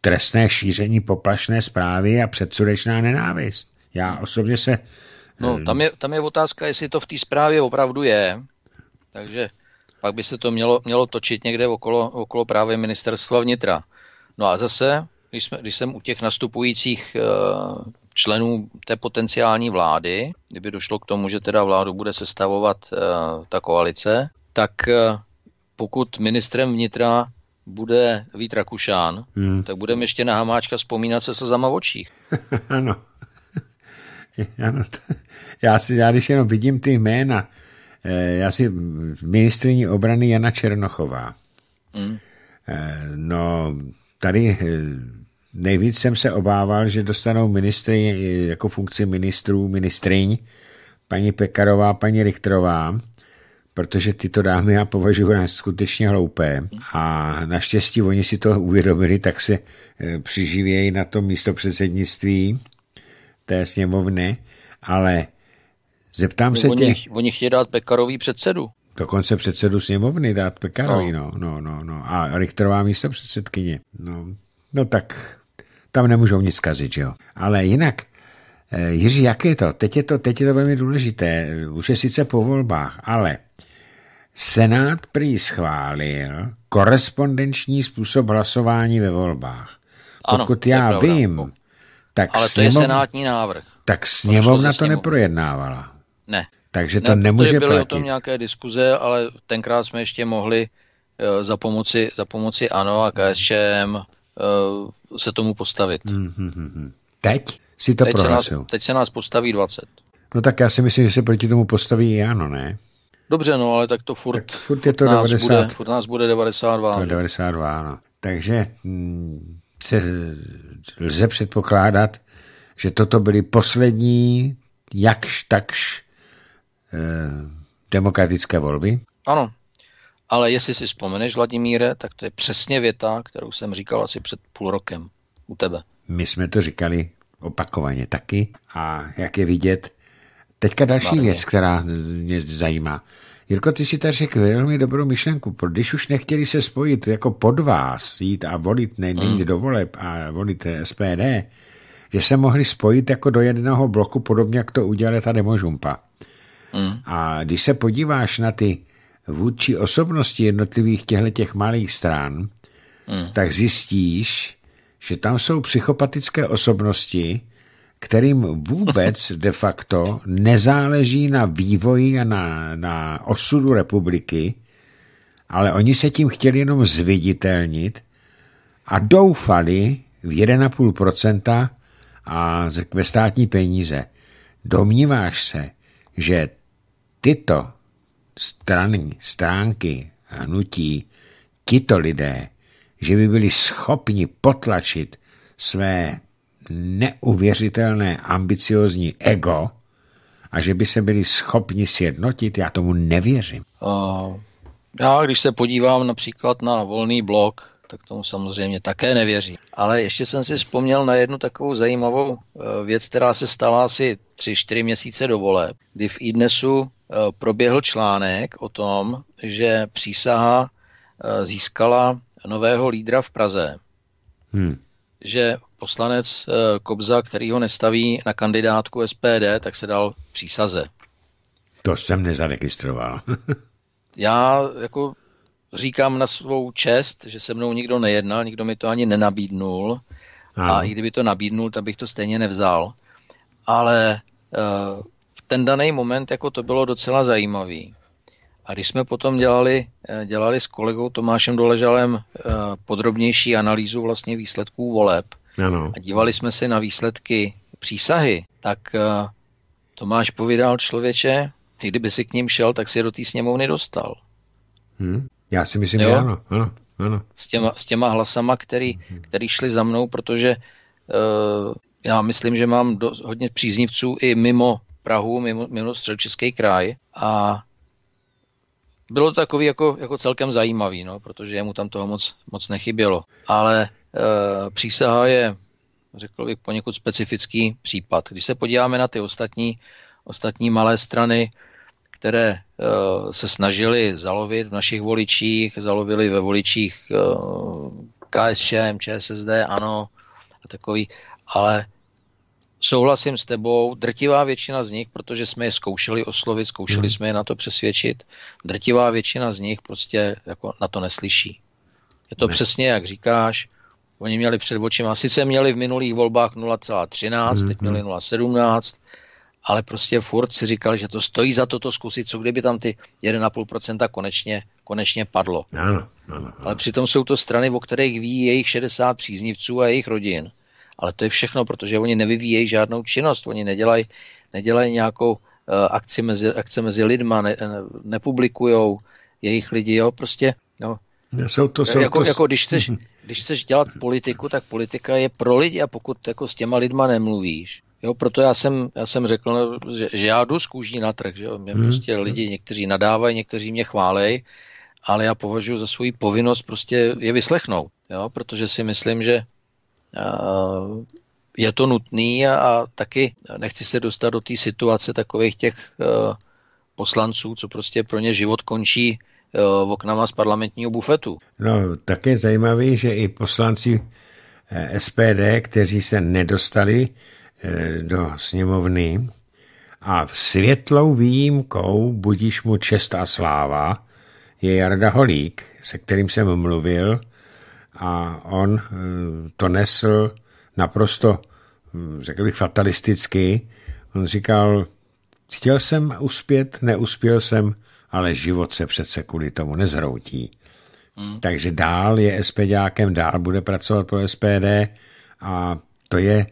trestné šíření poplašné zprávy a předsudečná nenávist. Já osobně se... No, tam je, tam je otázka, jestli to v té zprávě opravdu je. Takže pak by se to mělo, mělo točit někde okolo, okolo právě ministerstva vnitra. No a zase, když, jsme, když jsem u těch nastupujících uh, členů té potenciální vlády, kdyby došlo k tomu, že teda vládu bude sestavovat uh, ta koalice, tak uh, pokud ministrem vnitra bude Vít Rakušán, hmm. tak budeme ještě na Hamáčka vzpomínat se slzama v očích. ano. ano. Já, si, já když jenom vidím ty jména, Eh, já si ministriní obrany Jana Černochová. Mm. No, tady eh, nejvíc jsem se obával, že dostanou ministry jako funkci ministrů, ministryň, paní Pekarová, paní Richterová, protože tyto dámy já považuji na skutečně hloupé. A naštěstí oni si to uvědomili, tak se přiživějí na tom místo předsednictví té sněmovny, ale Zeptám no, se oni, tě. Oni chtějí dát Pekarový předsedu. Dokonce předsedu sněmovny dát Pekarový, no. no, no, no, no. A Richterová místo předsedkyně. No, no tak tam nemůžou nic kazit, jo. Ale jinak, eh, Jiří, jak je to? Teď je to, teď je to velmi důležité. Už je sice po volbách, ale Senát prý schválil korespondenční způsob hlasování ve volbách. Pokud ano, já vím, tak Ale to je senátní návrh. Tak sněmovna to neprojednávala. Ne. Takže to ne, nemůže byly platit. o tom nějaké diskuze, ale tenkrát jsme ještě mohli uh, za pomoci, za pomoci ANO a KSČM se tomu postavit. Mm-hmm. Teď si to teď se, nás, teď se nás postaví 20. No tak já si myslím, že se proti tomu postaví i ANO, ne? Dobře, no, ale tak to furt, tak furt je to nás 90. Bude, furt nás bude 92. To 92, ano. Takže hm, se lze předpokládat, že toto byly poslední jakž takž Eh, demokratické volby? Ano, ale jestli si vzpomeneš, Vladimíre, tak to je přesně věta, kterou jsem říkal asi před půl rokem u tebe. My jsme to říkali opakovaně taky a jak je vidět, teďka další Marně. věc, která mě zajímá. Jirko, ty si tady řekl velmi dobrou myšlenku, když už nechtěli se spojit jako pod vás, jít a volit, ne, nejít mm. do voleb a volit SPD, že se mohli spojit jako do jednoho bloku, podobně jak to udělali ta demožumpa. Mm. A když se podíváš na ty vůdčí osobnosti jednotlivých těchto těch malých stran, mm. tak zjistíš, že tam jsou psychopatické osobnosti, kterým vůbec de facto nezáleží na vývoji a na, na osudu republiky, ale oni se tím chtěli jenom zviditelnit a doufali v 1,5% a ve státní peníze. Domníváš se, že tyto strany, stránky, hnutí, tito lidé, že by byli schopni potlačit své neuvěřitelné ambiciozní ego a že by se byli schopni sjednotit, já tomu nevěřím. Uh, já, když se podívám například na volný blok, tak tomu samozřejmě také nevěřím. Ale ještě jsem si vzpomněl na jednu takovou zajímavou eh, věc, která se stala asi 3-4 měsíce do kdy v iDnesu proběhl článek o tom, že přísaha eh, získala nového lídra v Praze. Hmm. Že poslanec Kobza, který ho nestaví na kandidátku SPD, tak se dal přísaze. To jsem nezaregistroval. Já jako říkám na svou čest, že se mnou nikdo nejednal, nikdo mi to ani nenabídnul. Ano. A i kdyby to nabídnul, tak bych to stejně nevzal. Ale uh, ten daný moment jako to bylo docela zajímavý. A když jsme potom dělali, eh, dělali s kolegou Tomášem Doležalem uh, podrobnější analýzu vlastně výsledků voleb ano. a dívali jsme se na výsledky přísahy, tak uh, Tomáš povídal člověče, ty kdyby si k ním šel, tak si do té sněmovny dostal. Hmm. Já si myslím, jo? že ano. ano, ano. S, těma, s těma hlasama, který, hmm. který šli za mnou, protože uh, já myslím, že mám do, hodně příznivců i mimo Prahu, mimo, mimo středočeský kraj a bylo to takový jako, jako celkem zajímavý, no, protože jemu tam toho moc, moc nechybělo. Ale uh, přísaha je, řekl bych, poněkud specifický případ. Když se podíváme na ty ostatní, ostatní malé strany, které eh, se snažili zalovit v našich voličích, zalovili ve voličích eh, KSČM, ČSSD, ano, a takový, ale souhlasím s tebou, drtivá většina z nich, protože jsme je zkoušeli oslovit, zkoušeli hmm. jsme je na to přesvědčit, drtivá většina z nich prostě jako na to neslyší. Je to ne. přesně, jak říkáš, oni měli před očima, sice měli v minulých volbách 0,13, hmm. teď měli 0,17, ale prostě furt si říkal, že to stojí za to to zkusit, co kdyby tam ty 1,5% konečně, konečně padlo. Ano, ano, ano. Ale přitom jsou to strany, o kterých ví jejich 60 příznivců a jejich rodin. Ale to je všechno, protože oni nevyvíjejí žádnou činnost, oni nedělají, nedělají nějakou uh, akci mezi, akce mezi lidma, ne, ne, nepublikujou jejich lidi, jo, prostě, no, jsou to, jsou jako, to... jako když, chceš, když chceš dělat politiku, tak politika je pro lidi a pokud jako s těma lidma nemluvíš, Jo, proto já jsem, já jsem řekl, že, že já jdu z kůží na trh, že jo? Mě hmm. prostě lidi někteří nadávají, někteří mě chválej, ale já považuji za svou povinnost prostě je vyslechnout, jo? protože si myslím, že je to nutný a, a taky nechci se dostat do té situace takových těch uh, poslanců, co prostě pro ně život končí v oknama z parlamentního bufetu. No, také zajímavé, že i poslanci SPD, kteří se nedostali Eh, do sněmovny a v světlou výjimkou budíš mu čest a sláva je Jarda Holík, se kterým jsem mluvil a on eh, to nesl naprosto, hm, řekl bych, fatalisticky. On říkal, chtěl jsem uspět, neuspěl jsem, ale život se přece kvůli tomu nezhroutí. Hmm. Takže dál je SPDákem, dál bude pracovat pro SPD a to je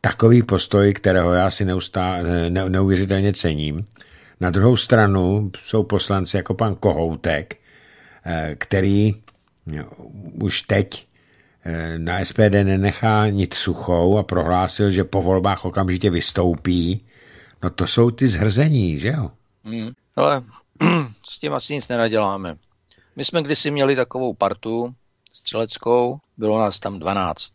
takový postoj, kterého já si neustá, ne, neuvěřitelně cením. Na druhou stranu jsou poslanci jako pan Kohoutek, eh, který už teď eh, na SPD nenechá nic suchou a prohlásil, že po volbách okamžitě vystoupí. No to jsou ty zhrzení, že jo? Hmm, ale s tím asi nic nenaděláme. My jsme kdysi měli takovou partu střeleckou, bylo nás tam 12.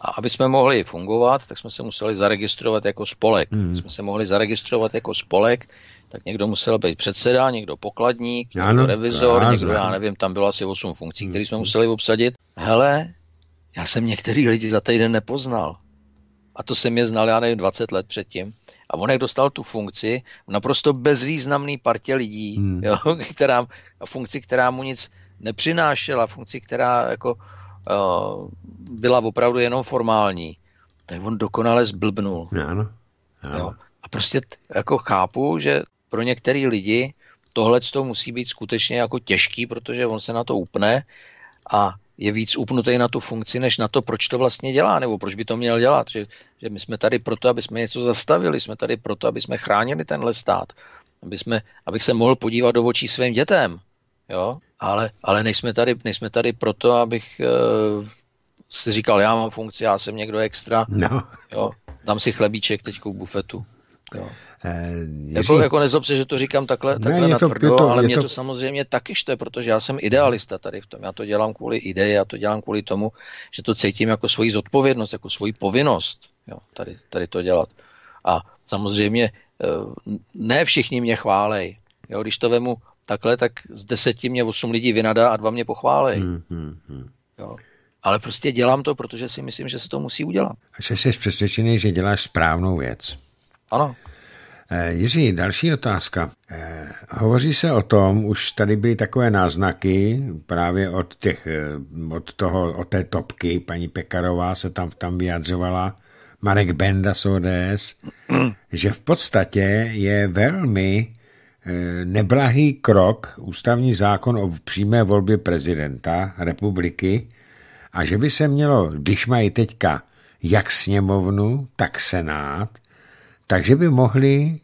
A aby jsme mohli fungovat, tak jsme se museli zaregistrovat jako spolek. Hmm. Jsme se mohli zaregistrovat jako spolek, tak někdo musel být předseda, někdo pokladník, ano, někdo revizor, já někdo, já nevím, tam bylo asi 8 funkcí, které jsme hmm. museli obsadit. Hele, já jsem některý lidi za týden nepoznal. A to jsem je znal, já nevím, 20 let předtím. A on jak dostal tu funkci, naprosto bezvýznamný partě lidí, hmm. jo, která, funkci, která mu nic nepřinášela, funkci, která jako byla opravdu jenom formální, tak on dokonale zblbnul. Ano. ano. Jo. A prostě t- jako chápu, že pro některý lidi tohle to musí být skutečně jako těžký, protože on se na to upne a je víc upnutý na tu funkci, než na to, proč to vlastně dělá, nebo proč by to měl dělat. Že, že my jsme tady proto, aby jsme něco zastavili, jsme tady proto, aby jsme chránili tenhle stát, aby jsme, abych se mohl podívat do očí svým dětem. Jo? Ale, ale nejsme, tady, nejsme tady proto, abych uh, si říkal, já mám funkci, já jsem někdo extra. No. Jo? Dám si chlebíček teď k bufetu. Jo. Eh, Jako, jako nezlob se, že to říkám takhle, Ne, takhle je to- natvrdo, je to- ale je mě to- to samozřejmě taky šte, protože já jsem idealista tady v tom. Já to dělám kvůli ideji, já to dělám kvůli tomu, že to cítím jako svoji zodpovědnost, jako svoji povinnost jo, tady, tady to dělat. A samozřejmě eh, ne všichni mě chválej. Jo, když to vemu takhle, tak z deseti mě osm lidí vynadá a dva mě pochválej. Hmm, hmm, hmm. Jo. Ale prostě dělám to, protože si myslím, že se to musí udělat. A že jsi přesvědčený, že děláš správnou věc. Ano. Eh, Jiří, další otázka. Eh, Hovoří se o tom, už tady byly takové náznaky právě od, těch, eh, od, toho, od té topky, paní Pekarová se tam, tam vyjadřovala, Marek Benda z ODS, že v podstatě je velmi neblahý krok ústavní zákon o přímé volbě prezidenta republiky a že by se mělo, když mají teďka jak sněmovnu, tak senát, takže by mohli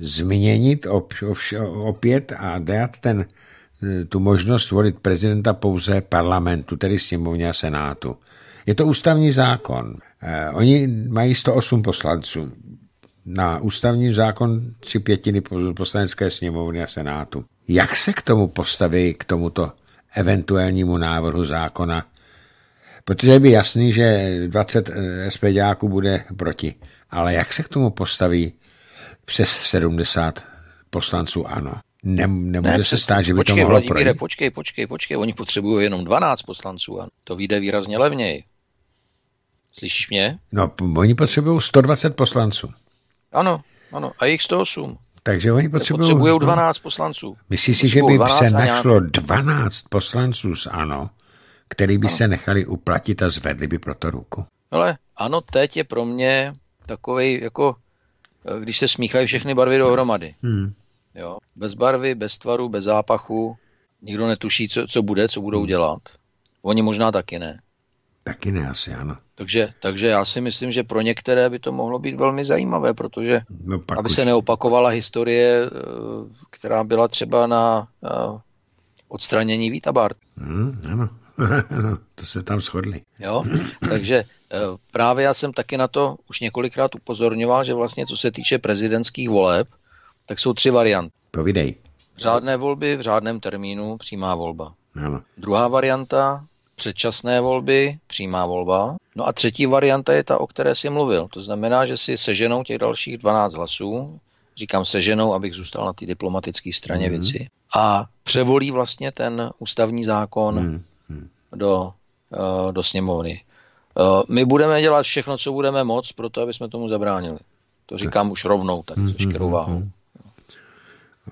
změnit op, opět a dát ten, tu možnost volit prezidenta pouze parlamentu, tedy sněmovně a senátu. Je to ústavní zákon. Eh, oni mají 108 poslanců. Na ústavní zákon tři pětiny poslanecké sněmovny a senátu. Jak se k tomu postaví, k tomuto eventuálnímu návrhu zákona? Protože je by jasný, že 20 SPDáků bude proti. Ale jak se k tomu postaví přes 70 poslanců ano? Ne, nemůže ne, se stát, že by počkej, to mohlo Vladimíre, projít? Počkej, počkej, počkej, oni potřebují jenom 12 poslanců a to vyjde výrazně levněji. Slyšíš mě? No, oni potřebují 120 poslanců. Ano, ano, a jich 108. Takže oni potřebují... Potřebují 12 poslanců. Myslíš si, že by 12 se našlo 12 poslanců z ANO, který by se nechali uplatit a zvedli by pro to ruku? Ale ano, teď je pro mě takový jako, když se smíchají všechny barvy dohromady. Hmm. Jo? Bez barvy, bez tvaru, bez zápachu. Nikdo netuší, co, co bude, co Hmm. budou dělat. Oni možná taky ne. Taky ne asi, ano. Takže, takže já si myslím, že pro některé by to mohlo být velmi zajímavé, protože No pak aby už. se neopakovala historie, eh, která byla třeba na eh, odstranění Víta Bart. Hmm, ano. to se tam shodli. Jo? Takže eh, právě já jsem taky na to už několikrát upozorňoval, že vlastně co se týče prezidentských voleb, tak jsou tři varianty. Povidej. Řádné volby v řádném termínu, přímá volba. Ano. Druhá varianta, předčasné volby, přímá volba. No a třetí varianta je ta, o které jsi mluvil. To znamená, že si seženou těch dalších 12 hlasů, říkám seženou, abych zůstal na té diplomatické straně mm. věci, a převolí vlastně ten ústavní zákon Hmm. Do, eh, do sněmovny. Eh, My budeme dělat všechno, co budeme moc, proto aby jsme tomu zabránili. To říkám už rovnou, tak Mhm, s veškerou váhou.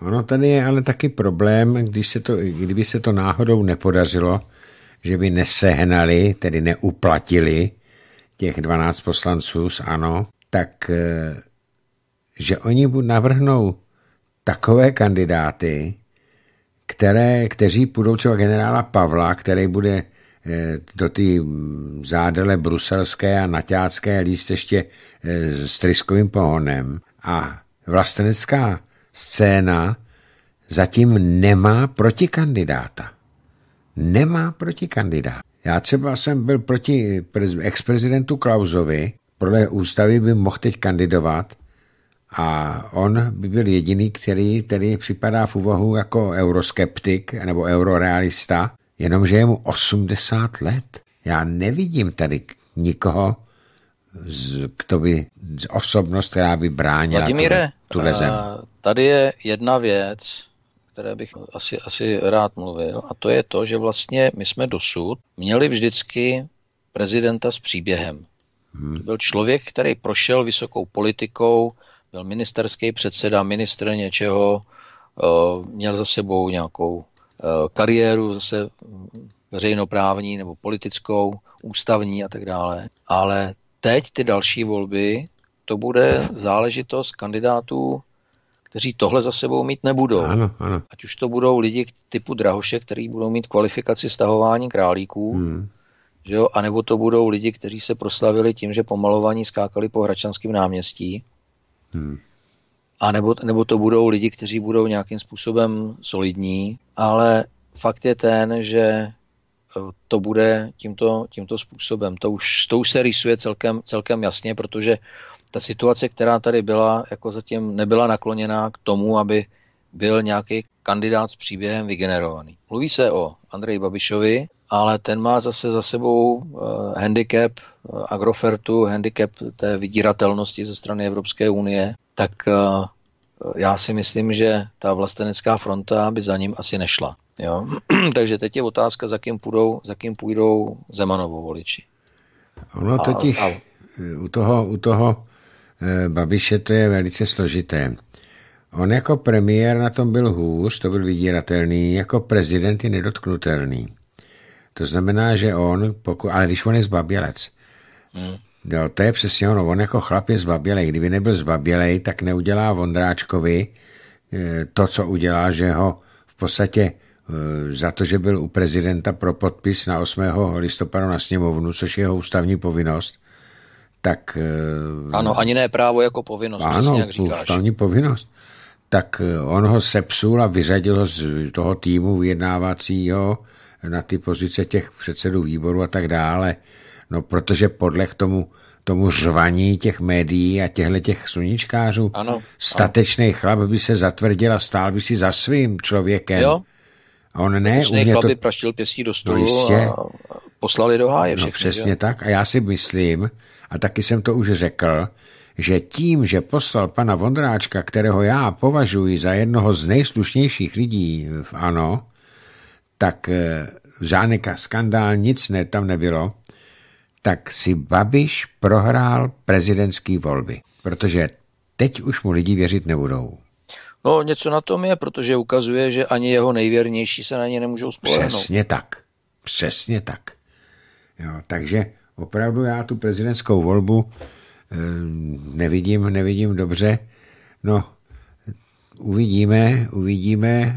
Ono tady je ale taky problém, když se to, kdyby se to náhodou nepodařilo, že by nesehnali, tedy neuplatili těch 12 poslanců z ANO, tak eh, že oni navrhnou takové kandidáty, které, kteří půjdou třeba generála Pavla, který bude eh, do té mm, zádele bruselské a naťácké líst ještě eh, s tryskovým pohonem. A vlastenecká scéna zatím nemá protikandidáta. Nemá protikandidáta. Já třeba jsem byl proti prez- ex-prezidentu Klausovi, podle ústavy by mohl teď kandidovat a on by byl jediný, který, který připadá v úvahu jako euroskeptik nebo eurorealista, jenomže je mu 80 let. Já nevidím tady nikoho, z, kdo by, z osobnost, která by bránila Vladimíre, tuhle, tuhle zem. eh, tady je jedna věc, které bych asi, asi rád mluvil, a to je to, že vlastně my jsme dosud měli vždycky prezidenta s příběhem. Hmm. To byl člověk, který prošel vysokou politikou, byl ministerský předseda, ministr něčeho, eh, měl za sebou nějakou eh, kariéru zase veřejnoprávní nebo politickou, ústavní a tak dále. Ale teď ty další volby, to bude záležitost kandidátů, kteří tohle za sebou mít nebudou. Ano, ano. Ať už to budou lidi typu Drahoše, kteří budou mít kvalifikaci stahování králíků, hmm. že jo? anebo to budou lidi, kteří se proslavili tím, že pomalovaní skákali po Hračanském náměstí. Hmm. A nebo, nebo to budou lidi, kteří budou nějakým způsobem solidní, ale fakt je ten, že eh, to bude tímto, tímto způsobem. To už, to už se rýsuje celkem, celkem jasně, protože ta situace, která tady byla, jako zatím nebyla nakloněná k tomu, aby byl nějaký kandidát s příběhem vygenerovaný. Mluví se o Andreji Babišovi, ale ten má zase za sebou uh, handicap uh, Agrofertu, handicap té vydíratelnosti ze strany Evropské unie, tak uh, já si myslím, že ta vlastenecká fronta by za ním asi nešla. Jo? Takže teď je otázka, za kým půjdou, za kým půjdou Zemanovo voliči. Ono totiž a, a... u toho, u toho eh, Babiše to je velice složité. On jako premiér na tom byl hůř, to byl vydíratelný, jako prezident je nedotknutelný. To znamená, že on, pokud, ale když on je zbabělec, hmm. jo, to je přesně ono, on jako chlap je zbabělej. Kdyby nebyl zbabělej, tak neudělá Vondráčkovi eh, to, co udělá, že ho v podstatě Eh, za to, že byl u prezidenta pro podpis na 8. listopadu na sněmovnu, což je jeho ústavní povinnost, tak... Eh, ano, ani ne právo jako povinnost, ano, jak říkáš. ústavní povinnost. Tak on ho sepsul a vyřadil ho z toho týmu vyjednávacího na ty pozice těch předsedů výboru a tak dále. No, protože podle k tomu, tomu řvaní těch médií a těchto těch sluníčkářů ano, statečný ano. chlap by se zatvrdil a stál by si za svým člověkem. Jo, a on ne, u mě to... praštil pěstí do stolu no jistě. a poslali do háje všechny, No přesně jo? tak a já si myslím, a taky jsem to už řekl, že tím, že poslal pana Vondráčka, kterého já považuji za jednoho z nejslušnějších lidí v ANO, tak eh, žádný skandál, nic ne, tam nebylo, tak si Babiš prohrál prezidentský volby, protože teď už mu lidi věřit nebudou. No něco na tom je, protože ukazuje, že ani jeho nejvěrnější se na ně nemůžou spolehnout. Přesně tak. Přesně tak. Jo, takže opravdu já tu prezidentskou volbu e, nevidím, nevidím dobře. No, uvidíme, uvidíme. E,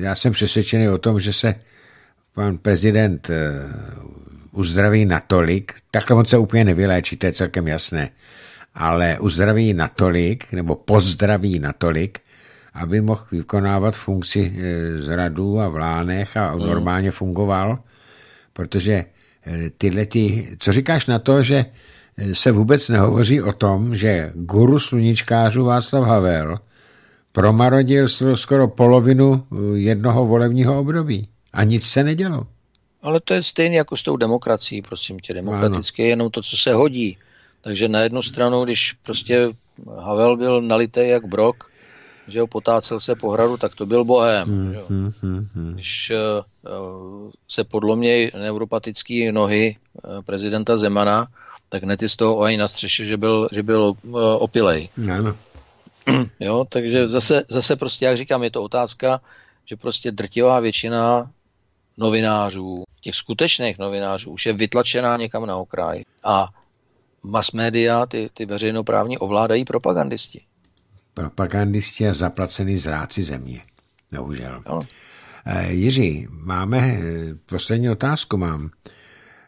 já jsem přesvědčený o tom, že se pan prezident e, uzdraví natolik, takhle on se úplně nevyléčí, to je celkem jasné, ale uzdraví natolik, nebo pozdraví natolik, aby mohl vykonávat funkci e, z radu a v lánech a hmm. normálně fungoval, protože tyhle ty, co říkáš na to, že se vůbec nehovoří o tom, že guru sluníčkářů Václav Havel promarodil skoro polovinu jednoho volebního období a nic se nedělo. Ale to je stejné jako s tou demokracií, prosím tě. Demokraticky je jenom to, co se hodí. Takže na jednu stranu, když prostě Havel byl nalitý jak brok, že ho potácel se po hradu, tak to byl bohem. Hmm, hmm, hmm, hmm. Když uh, se podlomějí neuropatické nohy uh, prezidenta Zemana, tak nety z toho ani na střeše, že byl, že byl uh, opilej. Ano. Jo, takže zase, zase prostě, jak říkám, je to otázka, že prostě drtivá většina novinářů, těch skutečných novinářů, už je vytlačená někam na okraj. A mass media, ty, ty veřejnoprávní, ovládají propagandisti propagandisti a zaplacený zráci země. Bohužel. No. Jiří, máme, eh, poslední otázku mám.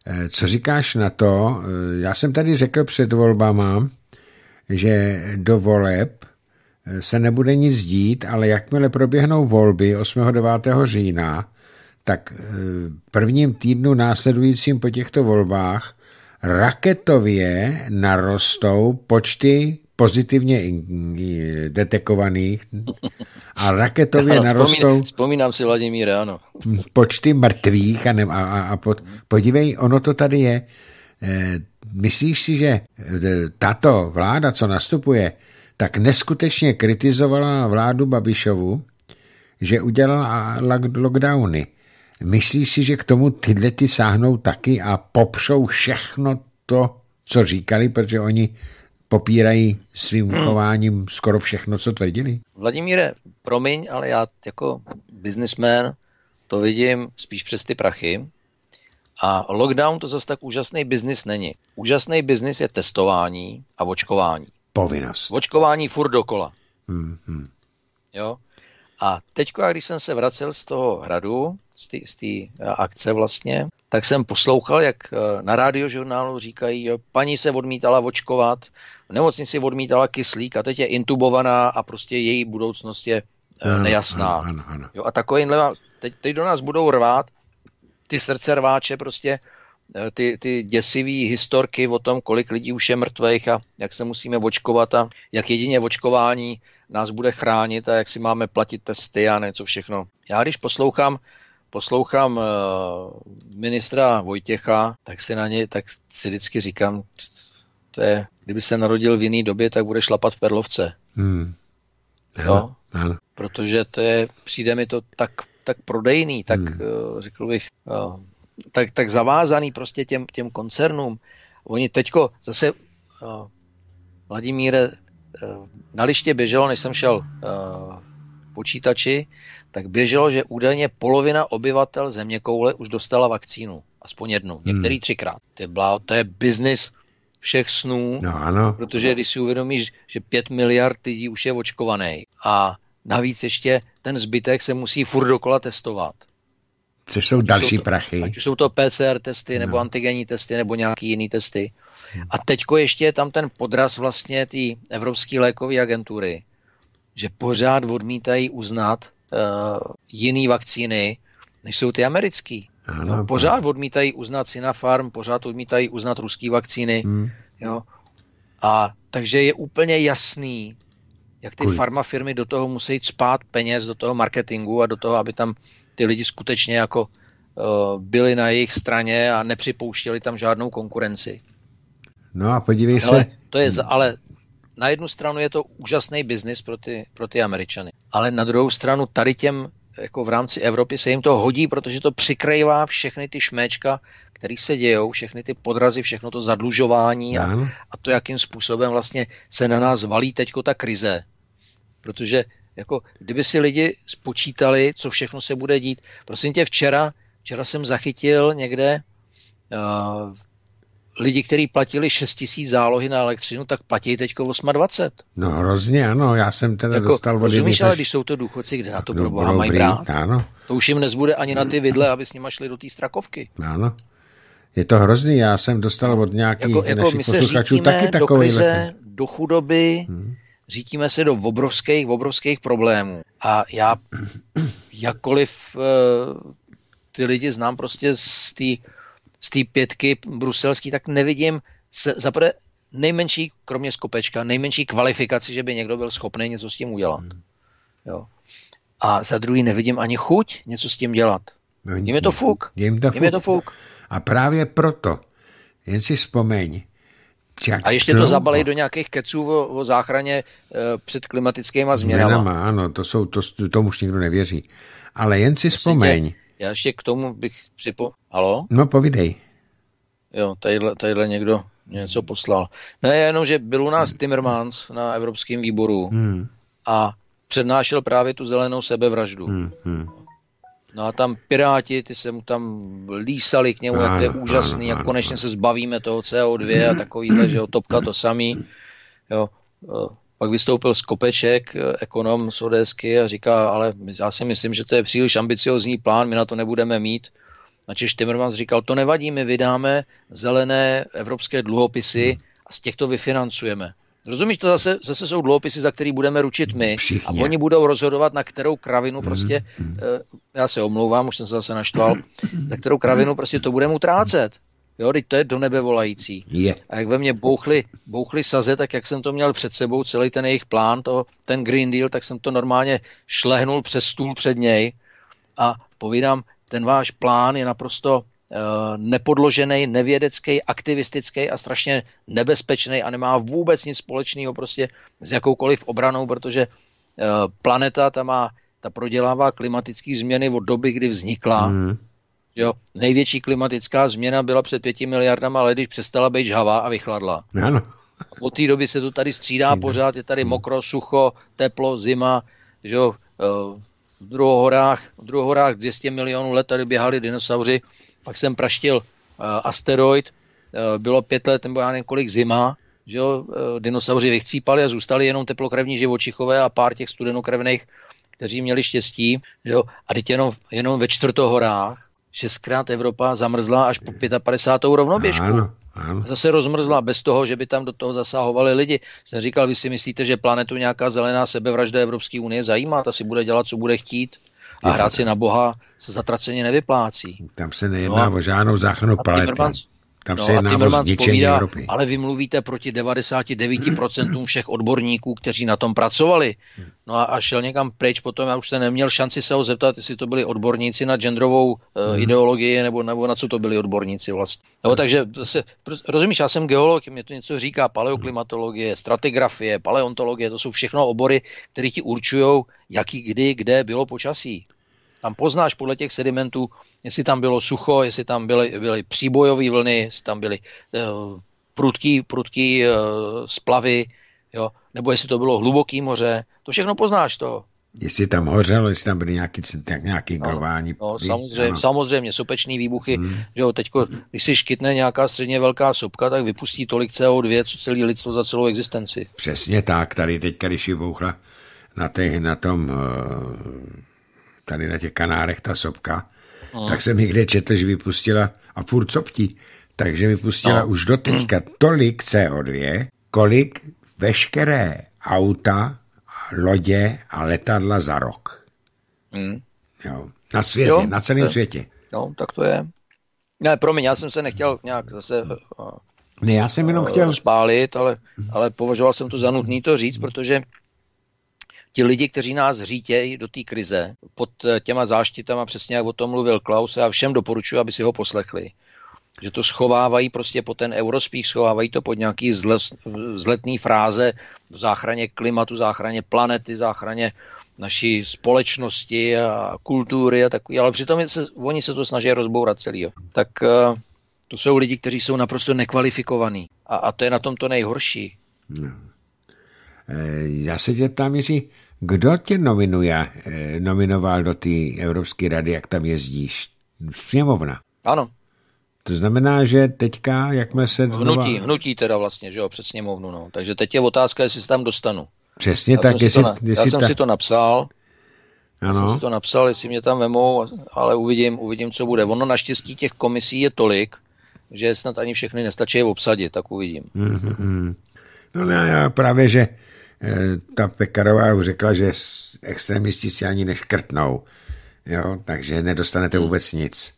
Eh, co říkáš na to? Já jsem tady řekl před volbama, že do voleb se nebude nic dít, ale jakmile proběhnou volby 8. 9. října, tak prvním týdnu následujícím po těchto volbách raketově narostou počty pozitivně detekovaných a raketově ano, narostou... Vzpomínám, vzpomínám si, Vladimíre, ano. Počty mrtvých a, ne, a, a, a pod, podívej, ono to tady je. E, myslíš si, že e, tato vláda, co nastupuje, tak neskutečně kritizovala vládu Babišovu, že udělala lockdowny. Myslíš si, že k tomu tyhle ty sáhnou taky a popřou všechno to, co říkali, protože oni popírají svým hmm. chováním skoro všechno, co tvrdili? Vladimíre, promiň, ale já jako businessman to vidím spíš přes ty prachy A lockdown to zase tak úžasný biznis není. Úžasný biznis je testování a očkování. Povinnost. Očkování furt dokola. Hmm, hmm. Jo? A teď, když jsem se vracel z toho hradu, z té eh, akce vlastně, tak jsem poslouchal, jak eh, na radiožurnálu říkají, jo, paní se odmítala očkovat, v nemocnici odmítala kyslík a teď je intubovaná a prostě její budoucnost je eh, ano, nejasná. Ano, ano, ano. Jo, a takovýhle, teď, teď do nás budou rvát ty srdce rváče prostě, ty, ty děsivé historky o tom, kolik lidí už je mrtvých a jak se musíme očkovat a jak jedině očkování nás bude chránit a jak si máme platit testy a něco všechno. Já když poslouchám poslouchám uh, ministra Vojtěcha, tak si na něj, tak si vždycky říkám, to je, kdyby se narodil v jiný době, tak bude šlapat v perlovce. Hmm. Ano, ano. Protože to je, přijde mi to tak, tak prodejný, tak hmm. uh, řekl bych, tak, tak zavázaný prostě těm, těm koncernům. Oni teďko zase, uh, Vladimíre, uh, na liště běželo, než jsem šel uh, počítači, tak běželo, že údajně polovina obyvatel země koule už dostala vakcínu. Aspoň jednu, hmm. některý třikrát. To je, blá, to je biznis všech snů, no, ano. protože když si uvědomíš, že pět miliard lidí už je očkovaný a navíc ještě ten zbytek se musí furt dokola testovat. Což jsou další jsou to, prachy. Ať už jsou to PCR testy, nebo no. antigenní testy, nebo nějaký jiný testy. Hmm. A teďko ještě je tam ten podraz vlastně té Evropské lékové agentury, že pořád odmítají uznat uh, jiný vakcíny, než jsou ty americký. Ano, no, pořád odmítají uznat Sinopharm, pořád odmítají uznat ruský vakcíny. Hmm. Jo. A takže je úplně jasný, jak ty farmafirmy do toho musí spát peněz, do toho marketingu a do toho, aby tam ty lidi skutečně jako uh, byli na jejich straně a nepřipouštěli tam žádnou konkurenci. No a podívej ale se. To je, ale na jednu stranu je to úžasný biznis pro ty, pro ty Američany, ale na druhou stranu tady těm jako v rámci Evropy se jim to hodí, protože to přikrývá všechny ty šméčka, které se dějou, všechny ty podrazy, všechno to zadlužování a, a to, jakým způsobem vlastně se na nás valí teďko ta krize. Protože jako, kdyby si lidi spočítali, co všechno se bude dít. Prosím tě, včera, včera jsem zachytil někde uh, lidi, kteří platili 6 tisíc zálohy na elektřinu, tak platí teď 28. No hrozně, ano, já jsem teda jako, dostal vody. Rozumíš, ale když jsou to důchodci, kde na to pro boha mají brát? Ano. To už jim nezbude ani na ty vidle, aby s nima šli do té strakovky. Ano. Je to hrozný, já jsem dostal od nějakých jako, jako našich posluchačů taky takový do krize, do chudoby, hmm. Řítíme se do obrovských, obrovských problémů. A já jakkoliv uh, ty lidi znám prostě z té z té pětky bruselský, tak nevidím zaprvé nejmenší, kromě skopečka, nejmenší kvalifikaci, že by někdo byl schopný něco s tím udělat. Hmm. Jo. A za druhý nevidím ani chuť něco s tím dělat. No, jim je to fuk. Jim, to jim je to fuk. A právě proto, jen si vzpomeň, jak a ještě to zabalej do nějakých keců o, o záchraně e, před klimatickými změnami. Změnama, ano, to jsou, to, tomu už nikdo nevěří. Ale jen si vzpomeň, já ještě k tomu bych připo... Halo? No, povídej. Jo, tadyhle, tadyhle někdo něco poslal. Ne, jenom, že byl u nás Timmermans na Evropském výboru hmm. a přednášel právě tu zelenou sebevraždu. Hmm, hmm. No a tam Piráti, ty se mu tam lísali k němu, jak to je úžasný, jak konečně se zbavíme toho CO2 a takovýhle, že jo, topka to samý. Jo, pak vystoupil Skopeček, ekonom z Odesky a říká, ale já si myslím, že to je příliš ambiciozní plán, my na to nebudeme mít. A Češ Timmermans říkal, to nevadí, my vydáme zelené evropské dluhopisy a z těchto vyfinancujeme. Rozumíš, to zase, zase jsou dluhopisy, za který budeme ručit my Všichni. a oni budou rozhodovat, na kterou kravinu mm, prostě, mm. já se omlouvám, už jsem se zase naštval, za kterou kravinu prostě to budeme utrácet. Jo, teď to je do nebe volající. Je. A jak ve mně bouchly, bouchly saze, tak jak jsem to měl před sebou, celý ten jejich plán, to, ten Green Deal, tak jsem to normálně šlehnul přes stůl před něj a povídám, ten váš plán je naprosto nepodložený, nevědecký, aktivistický a strašně nebezpečný a nemá vůbec nic společného prostě s jakoukoliv obranou, protože uh, planeta ta má, ta prodělává klimatické změny od doby, kdy vznikla. Mm Jo, největší klimatická změna byla před pěti miliardama let, když přestala být žhavá a vychladla. Ano. Od té doby se to tady střídá Střídá. pořád, je tady mokro, sucho, teplo, zima, že jo, eh, v druhohorách, v druhohorách 200 milionů let tady běhali dinosauři, pak jsem praštil asteroid, bylo pět let nebo já nevím kolik zima, že jo, dinosauři vychcípali a zůstali jenom teplokrevní živočichové a pár těch studenokrevných, kteří měli štěstí, že jo, a teď jenom, jenom ve čtvrtohorách šestkrát Evropa zamrzla až po 55. rovnoběžku. Ano, ano. Zase rozmrzla bez toho, že by tam do toho zasahovali lidi. Jsem říkal, vy si myslíte, že planetu nějaká zelená sebevražda Evropské unie zajímá, ta si bude dělat, co bude chtít a hrát si na Boha se zatraceně nevyplácí. Tam se nejedná no, o žádnou záchranu planety. Tam no se jedná o zničení povídá, Evropy. Ale vy mluvíte proti 99% všech odborníků, kteří na tom pracovali. No a, a šel někam pryč, potom já už se neměl šanci se ho zeptat, jestli to byli odborníci na genderovou uh, ideologii, nebo, nebo na co to byli odborníci vlastně. No, takže zase, rozumíš, já jsem geolog, mě to něco říká, paleoklimatologie, stratigrafie, paleontologie, to jsou všechno obory, které ti určují, jaký, kdy, kde bylo počasí. Tam poznáš podle těch sedimentů, jestli tam bylo sucho, jestli tam byly, byly příbojové vlny, jestli tam byly uh, prudký, prudký uh, splavy, jo, nebo jestli to bylo hluboký moře, to všechno poznáš to. Jestli tam hořelo, jestli tam byly nějaký, nějaký no, grování. No, samozřejmě, ano. samozřejmě, sopečný výbuchy, hmm. že jo, teďko, když si škytne nějaká středně velká sopka, tak vypustí tolik CO2, co celý lidstvo za celou existenci. Přesně tak, tady teď, když vybouchla na, na tom, eh, tady na těch kanárech ta sopka, no. tak jsem někde četl, že vypustila a furt coptí, takže vypustila no. už do teďka mm. tolik CO2, kolik veškeré auta, lodě a letadla za rok. Mm. Jo. Na světě, jo, na celém to, světě. No, tak to je. Ne, promiň, já jsem se nechtěl nějak zase uh, ne, já jsem jenom chtěl spálit, ale, ale považoval jsem to za nutný to říct, protože ti lidi, kteří nás řítějí do té krize pod eh, těma záštitama, přesně jak o tom mluvil Klaus, já všem doporučuji, aby si ho poslechli. Že to schovávají prostě pod ten eurospích, schovávají to pod nějaký zletný fráze v záchraně klimatu, záchraně planety, záchraně naší společnosti a kultury a takový, ale přitom se, oni se to snaží rozbourat celý. Tak uh, to jsou lidi, kteří jsou naprosto nekvalifikovaní. A, a to je na tom to nejhorší. E, já se tě ptám, Jiří, kdo tě nominuje, eh, nominoval do té Evropské rady, jak tam jezdíš? Sněmovna. Ano. To znamená, že teďka, jakmile se... Hnutí, nová... hnutí teda vlastně, že jo, před sněmovnu, no. Takže teď je otázka, jestli se tam dostanu. Přesně já tak, jsem jestli, to, jestli Já jsem ta... si to napsal, ano. Já jsem si to napsal, jestli mě tam vemou, ale uvidím, uvidím, co bude. Ono naštěstí těch komisí je tolik, že snad ani všechny nestačí obsadit, tak uvidím. Mm-hmm. No ne, já právě, že Eh, ta Pekarová už řekla, že extremisti si ani neškrtnou, jo, takže nedostanete hmm. vůbec nic.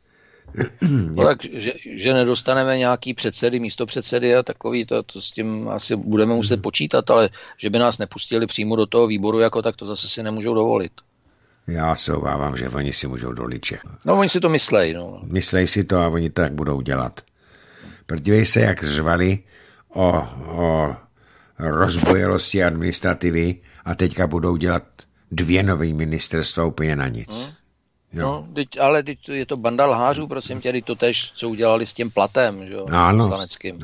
No tak, že, že nedostaneme nějaký předsedy, místo předsedy a takový, to, to s tím asi budeme muset hmm. počítat, ale že by nás nepustili přímo do toho výboru, jako tak to zase si nemůžou dovolit. Já se obávám, že oni si můžou dolit všechno. No oni si to myslej. No. Myslej si to a oni to tak budou dělat. Podívej se, jak řvali o, o rozbojelosti administrativy a teďka budou dělat dvě nové ministerstva úplně na nic. Hmm. No, teď, ale teď je to banda lhářů, prosím tě, to tež, co udělali s tím platem, že jo, ano,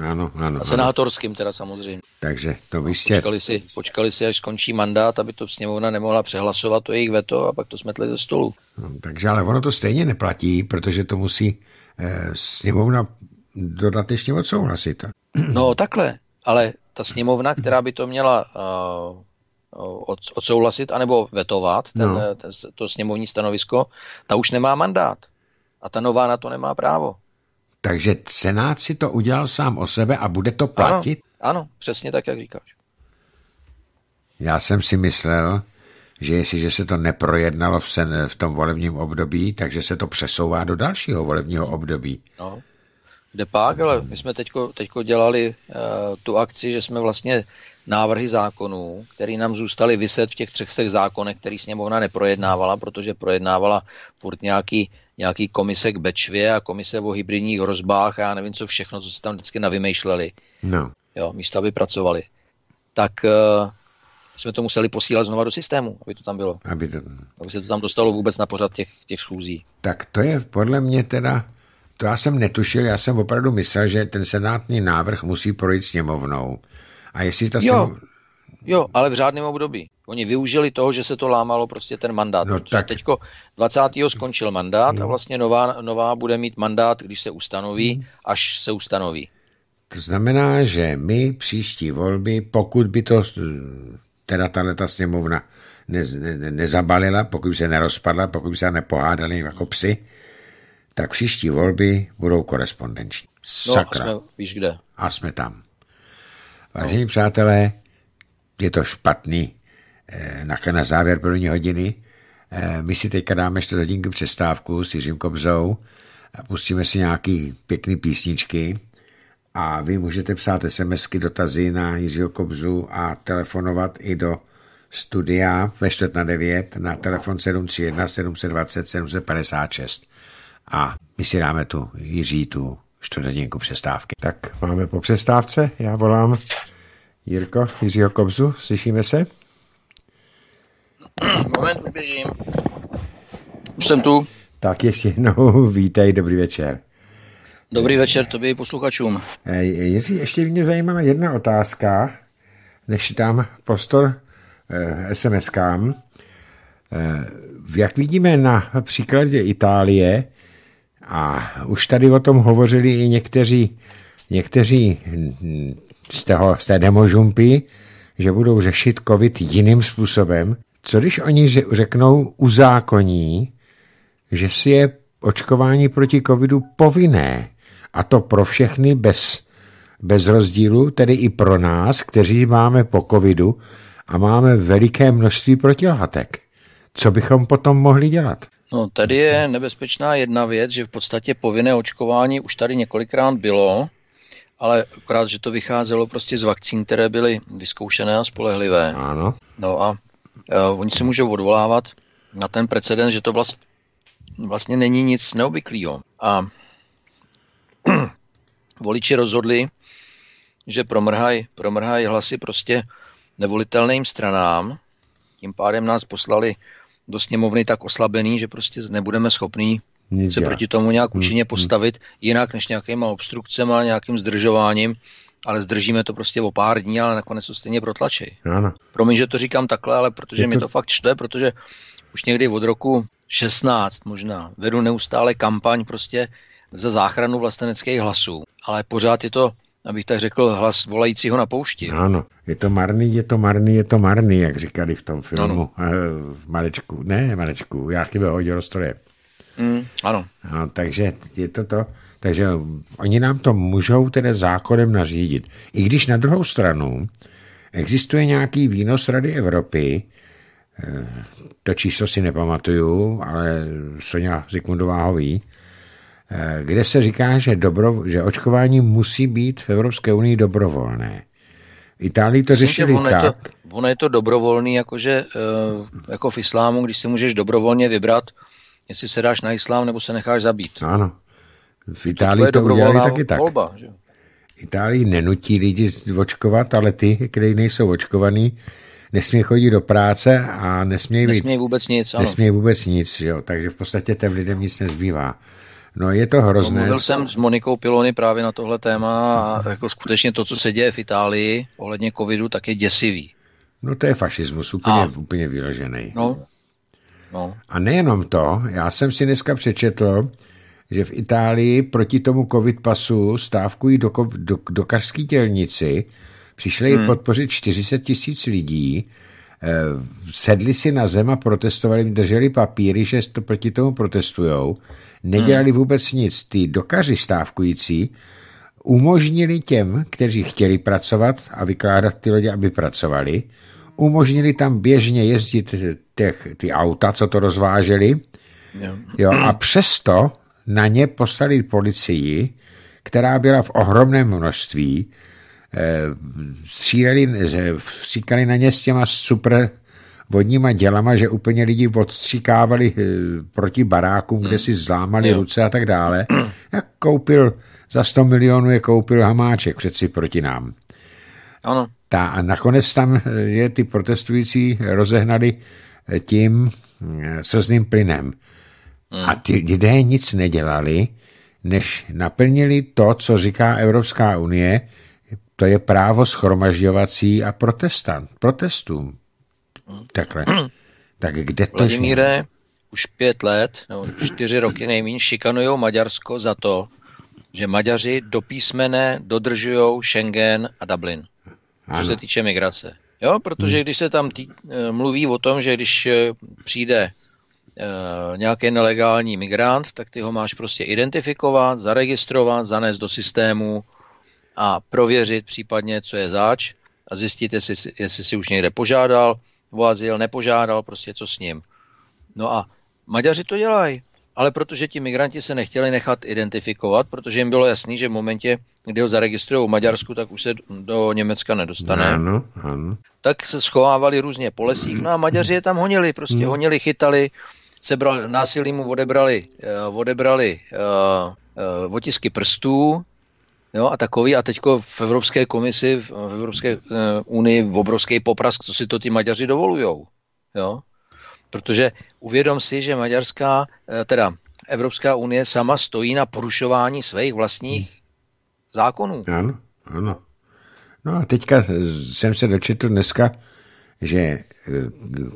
ano, ano, a senátorským teda samozřejmě. Takže to byste... Počkali si, počkali si, až skončí mandát, aby to sněmovna nemohla přehlasovat to jejich veto a pak to smetli ze stolu. No, takže ale ono to stejně neplatí, protože to musí eh, sněmovna dodatečně odsouhlasit. No takhle, ale ta sněmovna, která by to měla uh, odsouhlasit anebo vetovat, ten, no. ten, to sněmovní stanovisko, ta už nemá mandát. A ta nová na to nemá právo. Takže Senát si to udělal sám o sebe a bude to platit? Ano, ano přesně tak, jak říkáš. Já jsem si myslel, že jestliže se to neprojednalo v, sen, v tom volebním období, takže se to přesouvá do dalšího volebního období. No. Kde pak, ale my jsme teďko, teďko dělali uh, tu akci, že jsme vlastně návrhy zákonů, které nám zůstaly vyset v těch třech zákonech, který sněmovna neprojednávala, protože projednávala furt nějaký, nějaký komise k Bečvě a komise o hybridních hrozbách a já nevím co všechno, co se tam vždycky navymýšleli. No. Jo, místo, aby pracovali. Tak uh, jsme to museli posílat znova do systému, aby to tam bylo. Aby, to... aby se to tam dostalo vůbec na pořad těch, těch schůzí. Tak to je podle mě teda to já jsem netušil, já jsem opravdu myslel, že ten senátní návrh musí projít sněmovnou. A jestli ta sněmovna... Jo, ale v řádném období. Oni využili toho, že se to lámalo prostě ten mandát. No, tak... Teďko 20. skončil mandát no. a vlastně nová, nová bude mít mandát, když se ustanoví, hmm. až se ustanoví. To znamená, že my příští volby, pokud by to teda tato sněmovna ne, ne, nezabalila, pokud se nerozpadla, pokud se nepohádali jako psy, tak příští volby budou korespondenční. Sakra. No, a jsme, víš kde. A jsme tam. Vážení no. přátelé, je to špatný. Eh, na, na závěr první hodiny. Eh, my si teďka dáme 4 hodinky přestávku s Jiřím Kobzou a pustíme si nějaký pěkný písničky a vy můžete psát SMSky, dotazy na Jiřího Kobzu a telefonovat i do studia ve 4 na 9 na telefon 731 720 756 a my si dáme tu Jiří tu čtvrthodinku přestávky. Tak máme po přestávce, já volám Jirko Jiřího Kobzu, slyšíme se? Moment, běžím. Už jsem tu. Tak ještě jednou vítej, dobrý večer. Dobrý večer tobě i posluchačům. Jiří, ještě mě zajímala jedna otázka, než dám prostor eh, SMS-kám. Eh, jak vidíme na příkladě Itálie, a už tady o tom hovořili i někteří, někteří z, toho, z té demožumpy, že budou řešit covid jiným způsobem. Co když oni řeknou uzákoní, že si je očkování proti covidu povinné, a to pro všechny bez, bez rozdílu, tedy i pro nás, kteří máme po covidu a máme veliké množství protilátek. Co bychom potom mohli dělat? No, tady je nebezpečná jedna věc, že v podstatě povinné očkování už tady několikrát bylo, ale akorát, že to vycházelo prostě z vakcín, které byly vyzkoušené a spolehlivé. Ano. No a uh, oni se můžou odvolávat na ten precedens, že to vlast, vlastně není nic neobvyklého. A voliči rozhodli, že promrhají promrhaj hlasy prostě nevolitelným stranám, tím pádem nás poslali do sněmovny tak oslabený, že prostě nebudeme schopní Nic se já. proti tomu nějak účinně hmm. postavit, jinak než nějakýma obstrukcemi, nějakým zdržováním, ale zdržíme to prostě o pár dní, ale nakonec to stejně protlačí. Ano. Promiň, že to říkám takhle, ale protože to... mi to fakt čte, protože už někdy od roku 16 možná vedu neustále kampaň prostě za záchranu vlasteneckých hlasů, ale pořád je to abych tak řekl, hlas volajícího na poušti. Ano, je to marný, je to marný, je to marný, jak říkali v tom filmu ano. v eh, Marečku, ne Marečku, já chybě hodil rozstroje. Mm, ano. No, takže je to to, takže oni nám to můžou teda zákonem nařídit. I když na druhou stranu existuje nějaký výnos Rady Evropy, eh, to číslo si nepamatuju, ale Sonja Zikmundová ho ví, kde se říká, že, dobro, že očkování musí být v Evropské unii dobrovolné. V Itálii to řešili ono tak. Je to, ono je to dobrovolný, jakože, eh, jako v islámu, když si můžeš dobrovolně vybrat, jestli se dáš na islám nebo se necháš zabít. Ano. V Itálii to, to udělali taky tak. Volba, že? Itálii nenutí lidi očkovat, ale ty, kteří nejsou očkovaný, nesmí chodit do práce a nesmějí, nesmějí vůbec nic. Ano. Nesmějí vůbec nic, jo. takže v podstatě těm lidem nic nezbývá. No je to hrozné. No, mluvil jsem s Monikou Pilony právě na tohle téma a jako skutečně to, co se děje v Itálii ohledně covidu, tak je děsivý. No to je fašismus, úplně, a. úplně vyložený. No. No. A nejenom to, já jsem si dneska přečetl, že v Itálii proti tomu covid pasu stávkují do, do, do karský přišli hmm. podpořit 40 tisíc lidí, sedli si na zem a protestovali, drželi papíry, že to proti tomu protestujou. Nedělali hmm. vůbec nic. Ty dokaři stávkující umožnili těm, kteří chtěli pracovat a vykládat ty lidi, aby pracovali, umožnili tam běžně jezdit těch, ty auta, co to rozváželi, jo, a přesto na ně poslali policii, která byla v ohromném množství, eh, stříleli, stříkali na ně s těma super vodníma dělama, že úplně lidi odstříkávali eh, proti barákům, kde si zlámali ruce a tak dále. Jak koupil, za 100 milionů je koupil Hamáček přeci proti nám. Ano. Ta, a nakonec tam eh, je ty protestující rozehnali eh, tím slzným plynem. Hmm. A ty lidé nic nedělali, než naplnili to, co říká Evropská unie, to je právo schromažďovací a protestant, protestům. Takhle. Tak kde to Vladimíre, už pět let, nebo čtyři roky nejméně, šikanují Maďarsko za to, že Maďaři do písmene dodržují Schengen a Dublin. Co se týče migrace. Jo, protože hmm. když se tam tý, eh, mluví o tom, že když eh, přijde uh, nějaký nelegální migrant, tak ty ho máš prostě identifikovat, zaregistrovat, zanést do systému a prověřit případně, co je záč a zjistit, jestli, jestli si už někde požádal o azyl, nepožádal, prostě co s ním. No a Maďaři to dělají ale protože ti migranti se nechtěli nechat identifikovat, protože jim bylo jasný, že v momentě, kdy ho zaregistrují v Maďarsku, tak už se do Německa nedostane. Ano, ano. Tak se schovávali různě po lesích, no a Maďaři je tam honili, prostě hmm. honili, chytali, sebral, násilí mu odebrali, uh, odebrali uh, uh, otisky prstů, Jo, a takový, a teďko v Evropské komisi, v Evropské uh, unii v obrovský poprask, co si to ty Maďaři dovolujou. Jo? Protože uvědom si, že Maďarská, eh, teda Evropská unie sama stojí na porušování svých vlastních hmm. zákonů. Ano, ano. No a teďka jsem se dočetl dneska, že eh,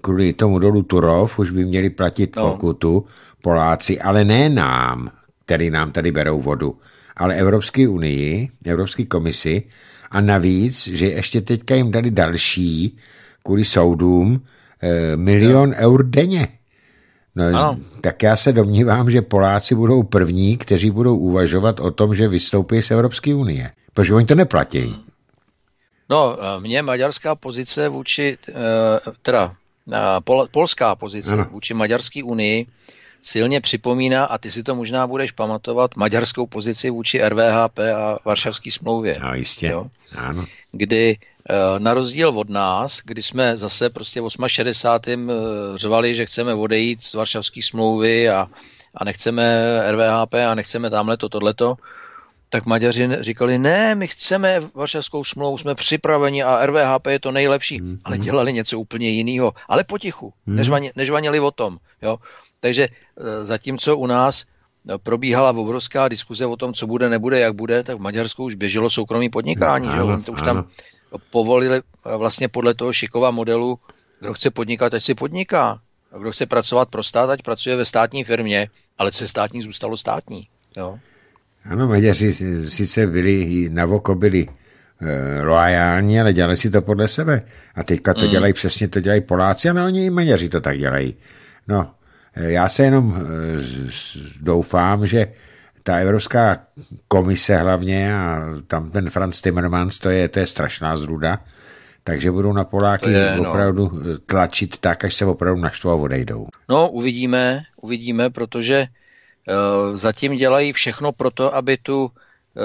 kvůli tomu dolu Turov už by měli platit no. pokutu Poláci, ale ne nám, který nám tady berou vodu, ale Evropské unii, Evropské komisi a navíc, že ještě teďka jim dali další kvůli soudům, Eh, milion no. eur denně. No, ano. tak já se domnívám, že Poláci budou první, kteří budou uvažovat o tom, že vystoupí z Evropské unie. Protože oni to neplatí. No, eh, mně maďarská pozice vůči, eh, teda pol, polská pozice ano. vůči maďarské unii silně připomíná, a ty si to možná budeš pamatovat, maďarskou pozici vůči RVHP a Varšavské smlouvě. No, jistě. Jo? Ano. Kdy Eh, na rozdíl od nás, kdy jsme zase prostě v 68. Eh, řvali, že chceme odejít z Varšavské smlouvy a, a nechceme RVHP a nechceme tamhle to, tohleto, tak Maďaři říkali, ne, my chceme Varšavskou smlouvu, jsme připraveni a RVHP je to nejlepší, mm. ale dělali něco úplně jiného, ale potichu, mm. nežvaně, nežvaněli o tom. Jo? Takže eh, zatímco u nás probíhala obrovská diskuze o tom, co bude, nebude, jak bude, tak v Maďarsku už běželo soukromý podnikání. Ano, že? Oni to už tam povolili vlastně podle toho Šikova modelu, kdo chce podnikat, ať si podniká. A kdo chce pracovat pro stát, ať pracuje ve státní firmě, ale co je státní, zůstalo státní. Jo? Ano, Maďaři sice byli, na voko byli e, loajální, ale dělali si to podle sebe. A teďka to mm. dělají přesně, to dělají Poláci, ale oni i Maďaři to tak dělají. No, e, já se jenom e, doufám, že ta Evropská komise hlavně a tam ten Franz Timmermans, to je, to je strašná zruda, takže budou na Poláky je, no. opravdu no. tlačit tak, až se opravdu naštvou a odejdou. No, uvidíme, uvidíme, protože uh, zatím dělají všechno pro to, aby tu eh,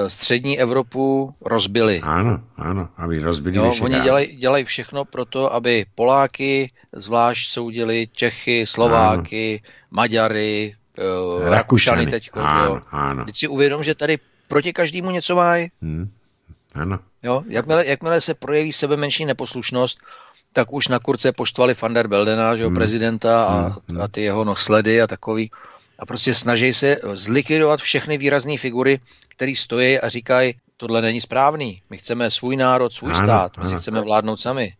střední Evropu rozbili. Ano, ano, aby rozbili jo, Oni dělají, dělají všechno pro to, aby Poláky zvlášť soudili Čechy, Slováky, ano. Maďary, uh, Rakušany teď. Ano, ano. Teď si uvědom, že tady proti každému něco mají. Hmm. Ano. Jo, jakmile, jakmile se projeví sebe menší neposlušnost, tak už na kurce poštvali van der Beldena, že jo, hmm. prezidenta a, hmm. a ty jeho nohsledy a takový. A prostě snaží se zlikvidovat všechny výrazné figury, které stojí a říkají, tohle není správný. My chceme svůj národ, svůj ano, stát, my ano. si chceme vládnout sami.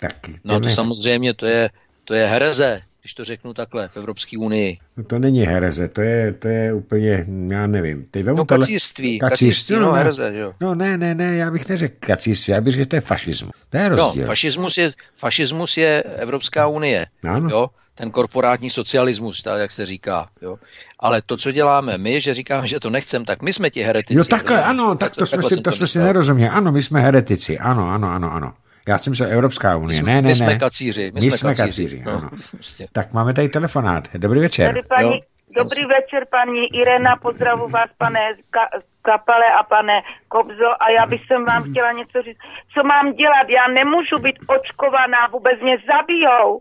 Tak, no a to samozřejmě, to je, to je hereze když to řeknu takhle, v Evropské unii. No to není hereze, to je, to je úplně, já nevím. Teď no tohle... kacířství, kacířství, no, no, hereze, jo. No ne, ne, ne, já bych neřekl kacířství, já bych řekl, že to je fašismus. To je rozdíl. No, fašismus je, fašismus je Evropská unie, ano. jo, ten korporátní socialismus, tak jak se říká. Jo. Ale to, co děláme my, že říkáme, že to nechcem, tak my jsme ti heretici. Jo, takhle, ano, tak, tak to, jsme si, to jsme si nerozuměli. Ano, my jsme heretici, ano, ano, ano, ano. Já jsem se Evropská unie. My jsme, ne, ne, my jsme kacíři. My, my jsme kacíři, kacíři no, prostě. Tak máme tady telefonát. Dobrý večer. Tady paní, dobrý večer, paní Irena. Pozdravu vás, pane Ka- Kapale a pane Kobzo. A já bych sem vám chtěla něco říct. Co mám dělat? Já nemůžu být očkovaná, vůbec mě zabijou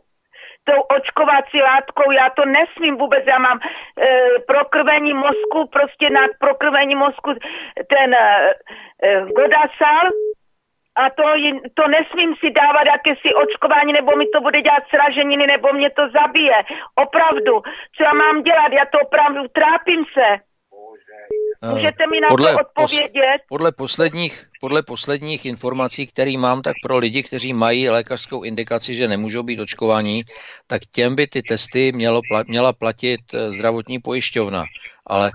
tou očkovací látkou, já to nesmím vůbec, já mám e, prokrvení mozku, prostě nad prokrvení mozku ten e, e, godasal, a to, to nesmím si dávat jakési očkování, nebo mi to bude dělat sraženiny, nebo mě to zabije. Opravdu. Co já mám dělat? Já to opravdu trápím se. Můžete mi na podle, to odpovědět? Pos, podle, posledních, podle posledních informací, které mám, tak pro lidi, kteří mají lékařskou indikaci, že nemůžou být očkovaní, tak těm by ty testy mělo, měla platit eh, zdravotní pojišťovna. Ale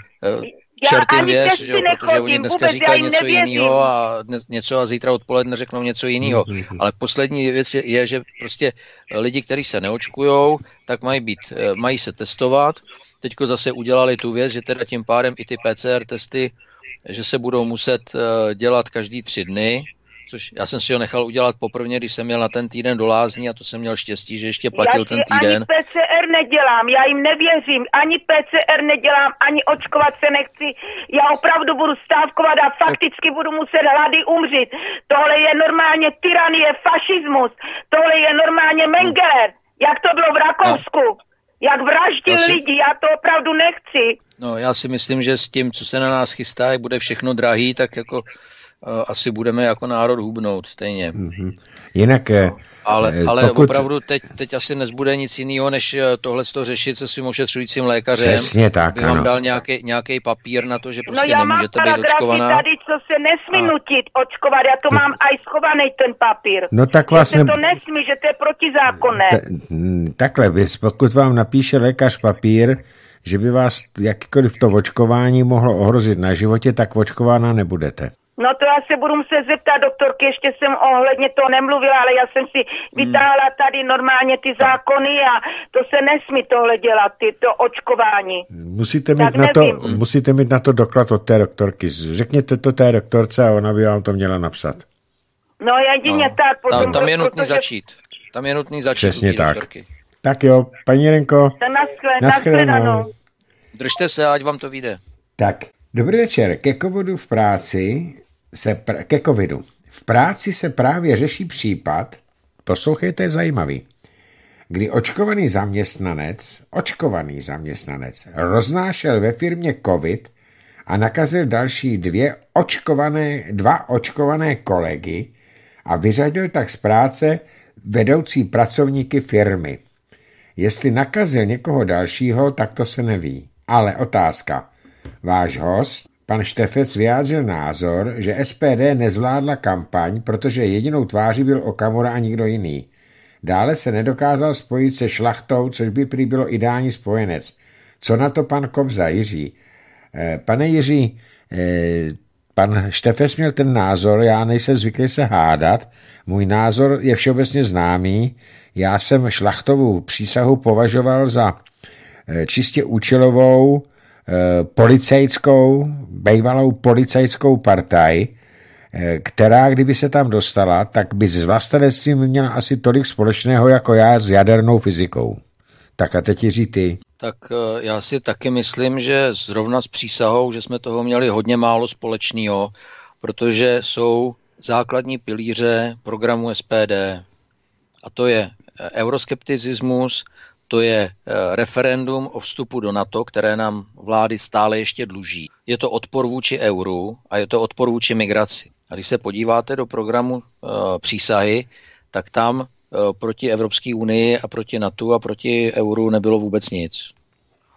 čertým věř, že jo, protože oni dneska říkají něco jiného a dnes, něco a zítra odpoledne řeknou něco jiného. Ale poslední věc je, je, že prostě lidi, kteří se neočkujou, tak mají být, mají se testovat. Teďko zase udělali tu věc, že teda tím pádem i ty PCR testy, že se budou muset dělat každý tři dny, což já jsem si ho nechal udělat poprvé, když jsem měl na ten týden do lázní a to jsem měl štěstí, že ještě platil já ten týden. Ani PCR nedělám, já jim nevěřím, ani PCR nedělám, ani očkovat se nechci, já opravdu budu stávkovat a fakticky budu muset hlady umřít. Tohle je normálně tyranie, fašismus, tohle je normálně Mengeler, jak to bylo v Rakousku. No jak vraždil si... lidi, já to opravdu nechci. No, já si myslím, že s tím, co se na nás chystá, jak bude všechno drahý, tak jako asi budeme jako národ hubnout stejně. Mm-hmm. Jinak... No, ale, eh, ale pokud... opravdu teď, teď asi nezbude nic jiného, než tohle to řešit se svým ošetřujícím lékařem. Přesně tak, By vám dal nějaký, nějaký papír na to, že no, prostě no, nemůžete být očkovaná. tady, co se nesmí a... nutit očkovat, já to no. mám aj schovaný ten papír. No tak vlastně... Že to nesmí, že to je protizákonné. Ta, takhle, pokud vám napíše lékař papír, že by vás jakýkoliv to očkování mohlo ohrozit na životě, tak očkována nebudete. No to já se budu muset zeptat doktorky, ještě jsem ohledně toho nemluvila, ale já jsem si vytáhla tady normálně ty zákony a to se nesmí tohle dělat, ty, to očkování. Musíte mít, na to, musíte mít na to doklad od té doktorky. Řekněte to té doktorce a ona by vám to měla napsat. No jedině no. tak. Potom, tam, tam je nutný protože... začít. Tam je nutný začít. Přesně tak. Doktorky. Tak jo, paní Renko. Naschledanou. Držte se, ať vám to vyjde. Tak, dobrý večer. Ke kovodu v práci se pr- ke covidu. V práci se právě řeší případ, poslouchejte, je zajímavý, kdy očkovaný zaměstnanec, očkovaný zaměstnanec, roznášel ve firmě covid a nakazil další dvě očkované, dva očkované kolegy a vyřadil tak z práce vedoucí pracovníky firmy. Jestli nakazil někoho dalšího, tak to se neví. Ale otázka. Váš host Pan Štefec vyjádřil názor, že SPD nezvládla kampaň, protože jedinou tváří byl Okamura a nikdo jiný. Dále se nedokázal spojit se šlachtou, což by prý bylo ideální spojenec. Co na to pan Kobza, Jiří? Eh, pane Jiří, eh, pan Štefec měl ten názor, já nejsem zvyklý se hádat, můj názor je všeobecně známý, já jsem šlachtovou přísahu považoval za eh, čistě účelovou, policejskou, bývalou policejskou partaj, eh, která, kdyby se tam dostala, tak by s vlastenectvím měla asi tolik společného jako já s jadernou fyzikou. Tak a teď Jiří ty. Tak eh, já si taky myslím, že zrovna s přísahou, že jsme toho měli hodně málo společného, protože jsou základní pilíře programu SPD. A to je euroskepticismus, to je eh, referendum o vstupu do NATO, které nám vlády stále ještě dluží. Je to odpor vůči euru a je to odpor vůči migraci. A když se podíváte do programu uh, přísahy, tak tam uh, proti Evropské unii a proti NATO a proti euru nebylo vůbec nic.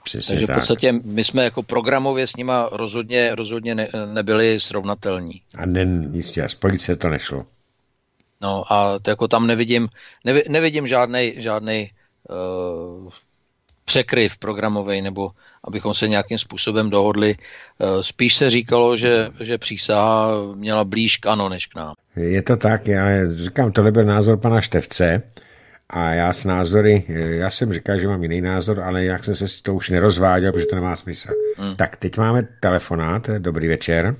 Přesně Takže v podstatě my jsme jako programově s nima rozhodně, rozhodně ne, nebyli srovnatelní. A ne, jistě, spojit se to nešlo. No a to jako tam nevidím, nevi, nevidím žádnej, žádnej překryv programový, nebo abychom se nějakým způsobem dohodli. Uh, spíš se říkalo, že, že přísaha měla blíž k ano, než k nám. Je to tak, já říkám, tohle byl názor pana Števce a já s názory, já jsem říkal, že mám jiný názor, ale jinak jsem se s to už nerozváděl, protože to nemá smysl. Hmm. Tak teď máme telefonát, dobrý večer.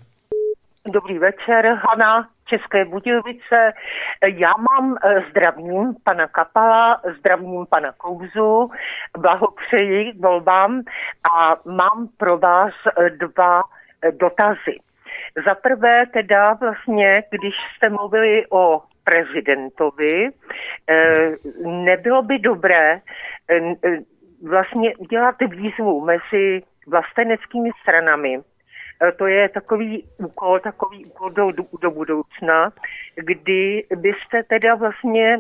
Dobrý večer, Hana. České Budějovice. Já mám eh, zdravím pana Kapala, zdravím pana Kouzu, blahopřeji k volbám a mám pro vás eh, dva eh, dotazy. Za prvé teda vlastně, když jste mluvili o prezidentovi, nebylo by dobré vlastně udělat výzvu mezi vlasteneckými stranami, to je takový úkol, takový úkol do, do budoucna, kdy byste teda vlastně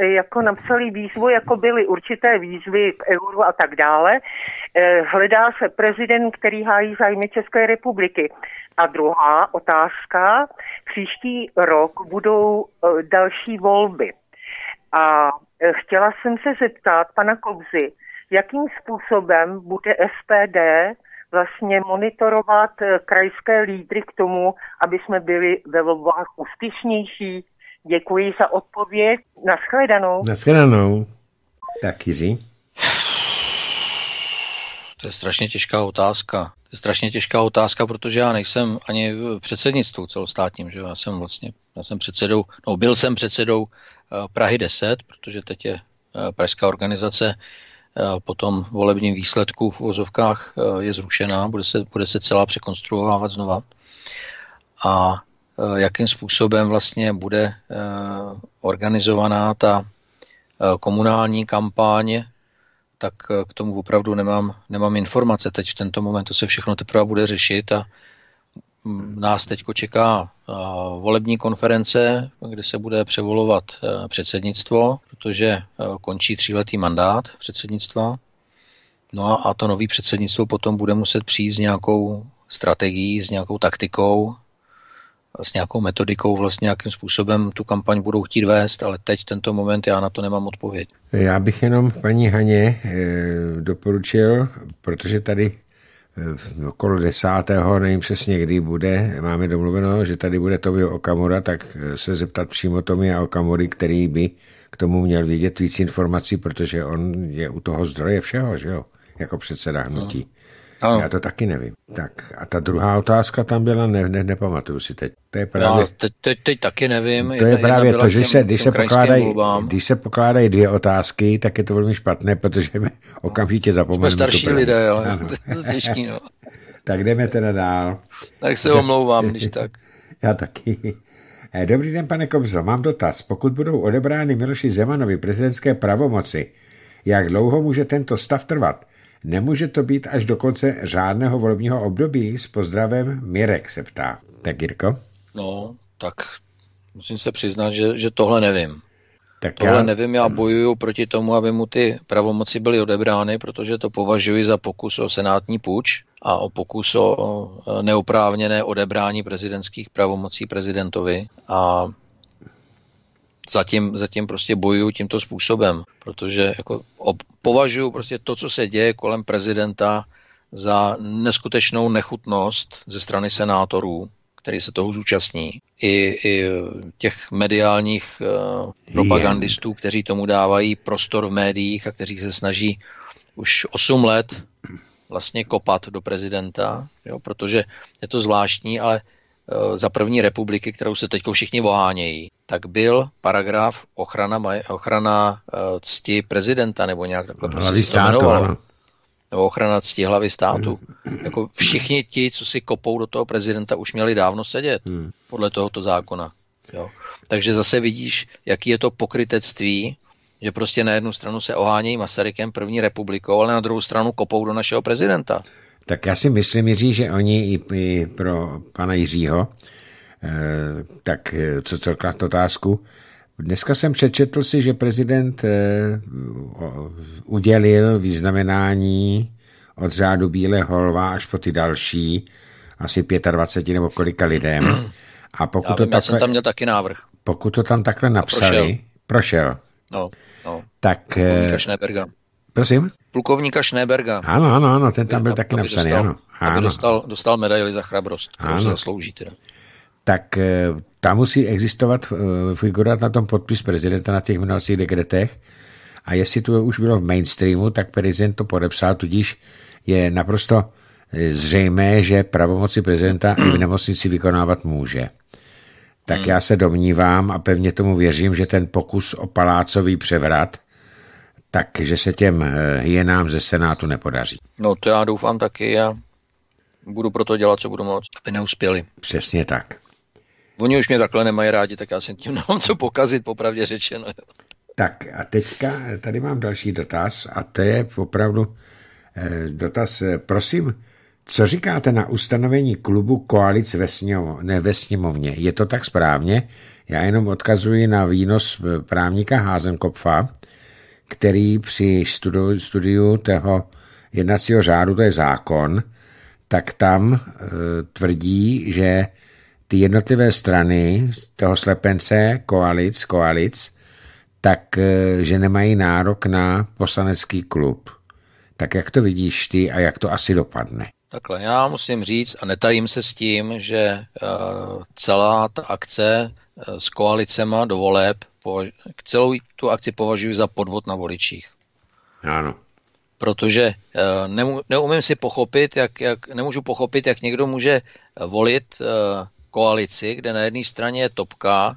jako napsali výzvu, jako byly určité výzvy k euru a tak dále. Eh, hledá se prezident, který hájí zájmy České republiky. A druhá otázka, příští rok budou eh, další volby. A chtěla jsem se zeptat pana Kobzy, jakým způsobem bude SPD vlastně monitorovat krajské lídry k tomu, aby jsme byli ve volbách úspěšnější, Děkuji za odpověď. Naschledanou. Naschledanou. Tak, Jiří. To je strašně těžká otázka. To je strašně těžká otázka, protože já nejsem ani v předsednictvu celostátním, že já jsem vlastně, já jsem předsedou, no byl jsem předsedou eh, Prahy 10, protože teď je eh, pražská organizace eh, po tom volebním výsledku v vozovkách je zrušená, bude se, bude se celá překonstruovávat znova. A Eh, jakým způsobem vlastně bude eh, organizovaná ta komunální kampaň, tak k tomu opravdu nemám, nemám informace. Teď v tento moment to se všechno teprve bude řešit a nás teď čeká volební konference, kde se bude převolovat předsednictvo, protože končí tříletý mandát předsednictva. No a, to nový předsednictvo potom bude muset přijít s nějakou strategií, s nějakou taktikou, s nějakou metodikou, vlastně nějakým způsobem tu kampaň budou chtít vést, ale teď tento moment já na to nemám odpověď. Já bych jenom paní Haně eh, doporučil, protože tady okolo desátého, nevím přesně kdy bude, máme domluveno, že tady bude Tomio Okamura, tak eh, se zeptat přímo Tomia Okamury, který by k tomu měl vědět víc informací, protože on je u toho zdroje všeho, že jo, jako předseda hnutí. No. Ano. Já to taky nevím. Tak a ta druhá otázka tam byla, ne, ne, nepamatuju si teď. To je no, právě, no, teď, teď, teď taky nevím. To jedna, je právě to, že se, když, se pokládají, když se pokládají dvě otázky, tak je to velmi špatné, protože my okamžitě zapomeneme. Jsme starší lidé, jo. to je těžký, no. tak jdeme teda dál. Tak se omlouvám, když tak. Já taky. Eh, dobrý den, pane Kobzo, mám dotaz. Pokud budou odebrány Miloši Zemanovi prezidentské pravomoci, jak dlouho může tento stav trvat? Nemůže to být až do konce řádného volebního období? S pozdravem Mirek se ptá. Tak Jirko? No, tak musím se přiznat, že, že tohle nevím. Tak tohle já... nevím, já bojuju proti tomu, aby mu ty pravomoci byly odebrány, protože to považuji za pokus o senátní půjč a o pokus o neoprávněné odebrání prezidentských pravomocí prezidentovi. A zatím, zatím prostě bojuju tímto způsobem, protože jako považuji prostě to, co se děje kolem prezidenta za neskutečnou nechutnost ze strany senátorů, který se toho zúčastní, i, i těch mediálních uh, propagandistů, kteří tomu dávají prostor v médiích a kteří se snaží už 8 let vlastně kopat do prezidenta, jo, protože je to zvláštní, ale za první republiky, kterou se teď všichni vohánějí, tak byl paragraf ochrana, ochrana eh, cti prezidenta, nebo nějak takhle prostě se to jmenovalo. Nebo ochrana cti hlavy státu. Jako všichni ti, co si kopou do toho prezidenta, už měli dávno sedět hmm. podle tohoto zákona. Jo. Takže zase vidíš, jaký je to pokrytectví, že prostě na jednu stranu se ohánějí Masarykem první republikou, ale na druhou stranu kopou do našeho prezidenta. Tak já si myslím, Jiří, že oni i, i pro pana Jiřího, eh, tak eh, co celká otázku, Dneska jsem přečetl si, že prezident eh, udělil významenání od řádu Bílého lva až po ty další, asi 25 nebo kolika lidem. A pokud já, to vím, takhle, já jsem tam měl taky návrh. Pokud to tam takhle napsali, prošel. prošel no, no. Tak, Prosím? Plukovníka Schneberga. Ano, ano, ano, ten tam byl taky napsaný, dostal, ano. ano. Aby dostal, dostal medaili za chrabrost, kterou ano. se zaslouží teda. Tak eh, tam musí existovat, eh, figurovat na tom podpis prezidenta na těch jmenovacích dekretech a jestli to už bylo v mainstreamu, tak prezident to podepsal, tudíž je naprosto eh, zřejmé, že pravomoci prezidenta i v nemocnici vykonávat může. Tak hmm. já se domnívám a pevně tomu věřím, že ten pokus o palácový převrat takže se těm eh, hyenám ze Senátu nepodaří. No to já doufám taky a budu proto dělat, co budu moct, aby neuspěli. Přesně tak. Oni už mě takhle nemají rádi, tak já jsem tím nemám co pokazit, popravdě řečeno. Tak a teďka tady mám další dotaz a to je opravdu eh, dotaz, eh, prosím, Co říkáte na ustanovení klubu koalic ve, sněmo, ne, ve sněmovně? Je to tak správně? Já jenom odkazuji na výnos právníka Házenkopfa, který při studiu, studiu toho jednacího řádu, to je zákon, tak tam e, tvrdí, že ty jednotlivé strany toho slepence, koalic, koalic, tak e, že nemají nárok na poslanecký klub. Tak jak to vidíš ty a jak to asi dopadne? Takhle, já musím říct a netajím se s tím, že uh, celá ta akce uh, s koalicema do voleb, celou tu akci považuji za podvod na voličích. Ano. Protože uh, nemu, neumím si pochopit, jak, jak, nemůžu pochopit, jak někdo může volit uh, koalici, kde na jedné straně je topka,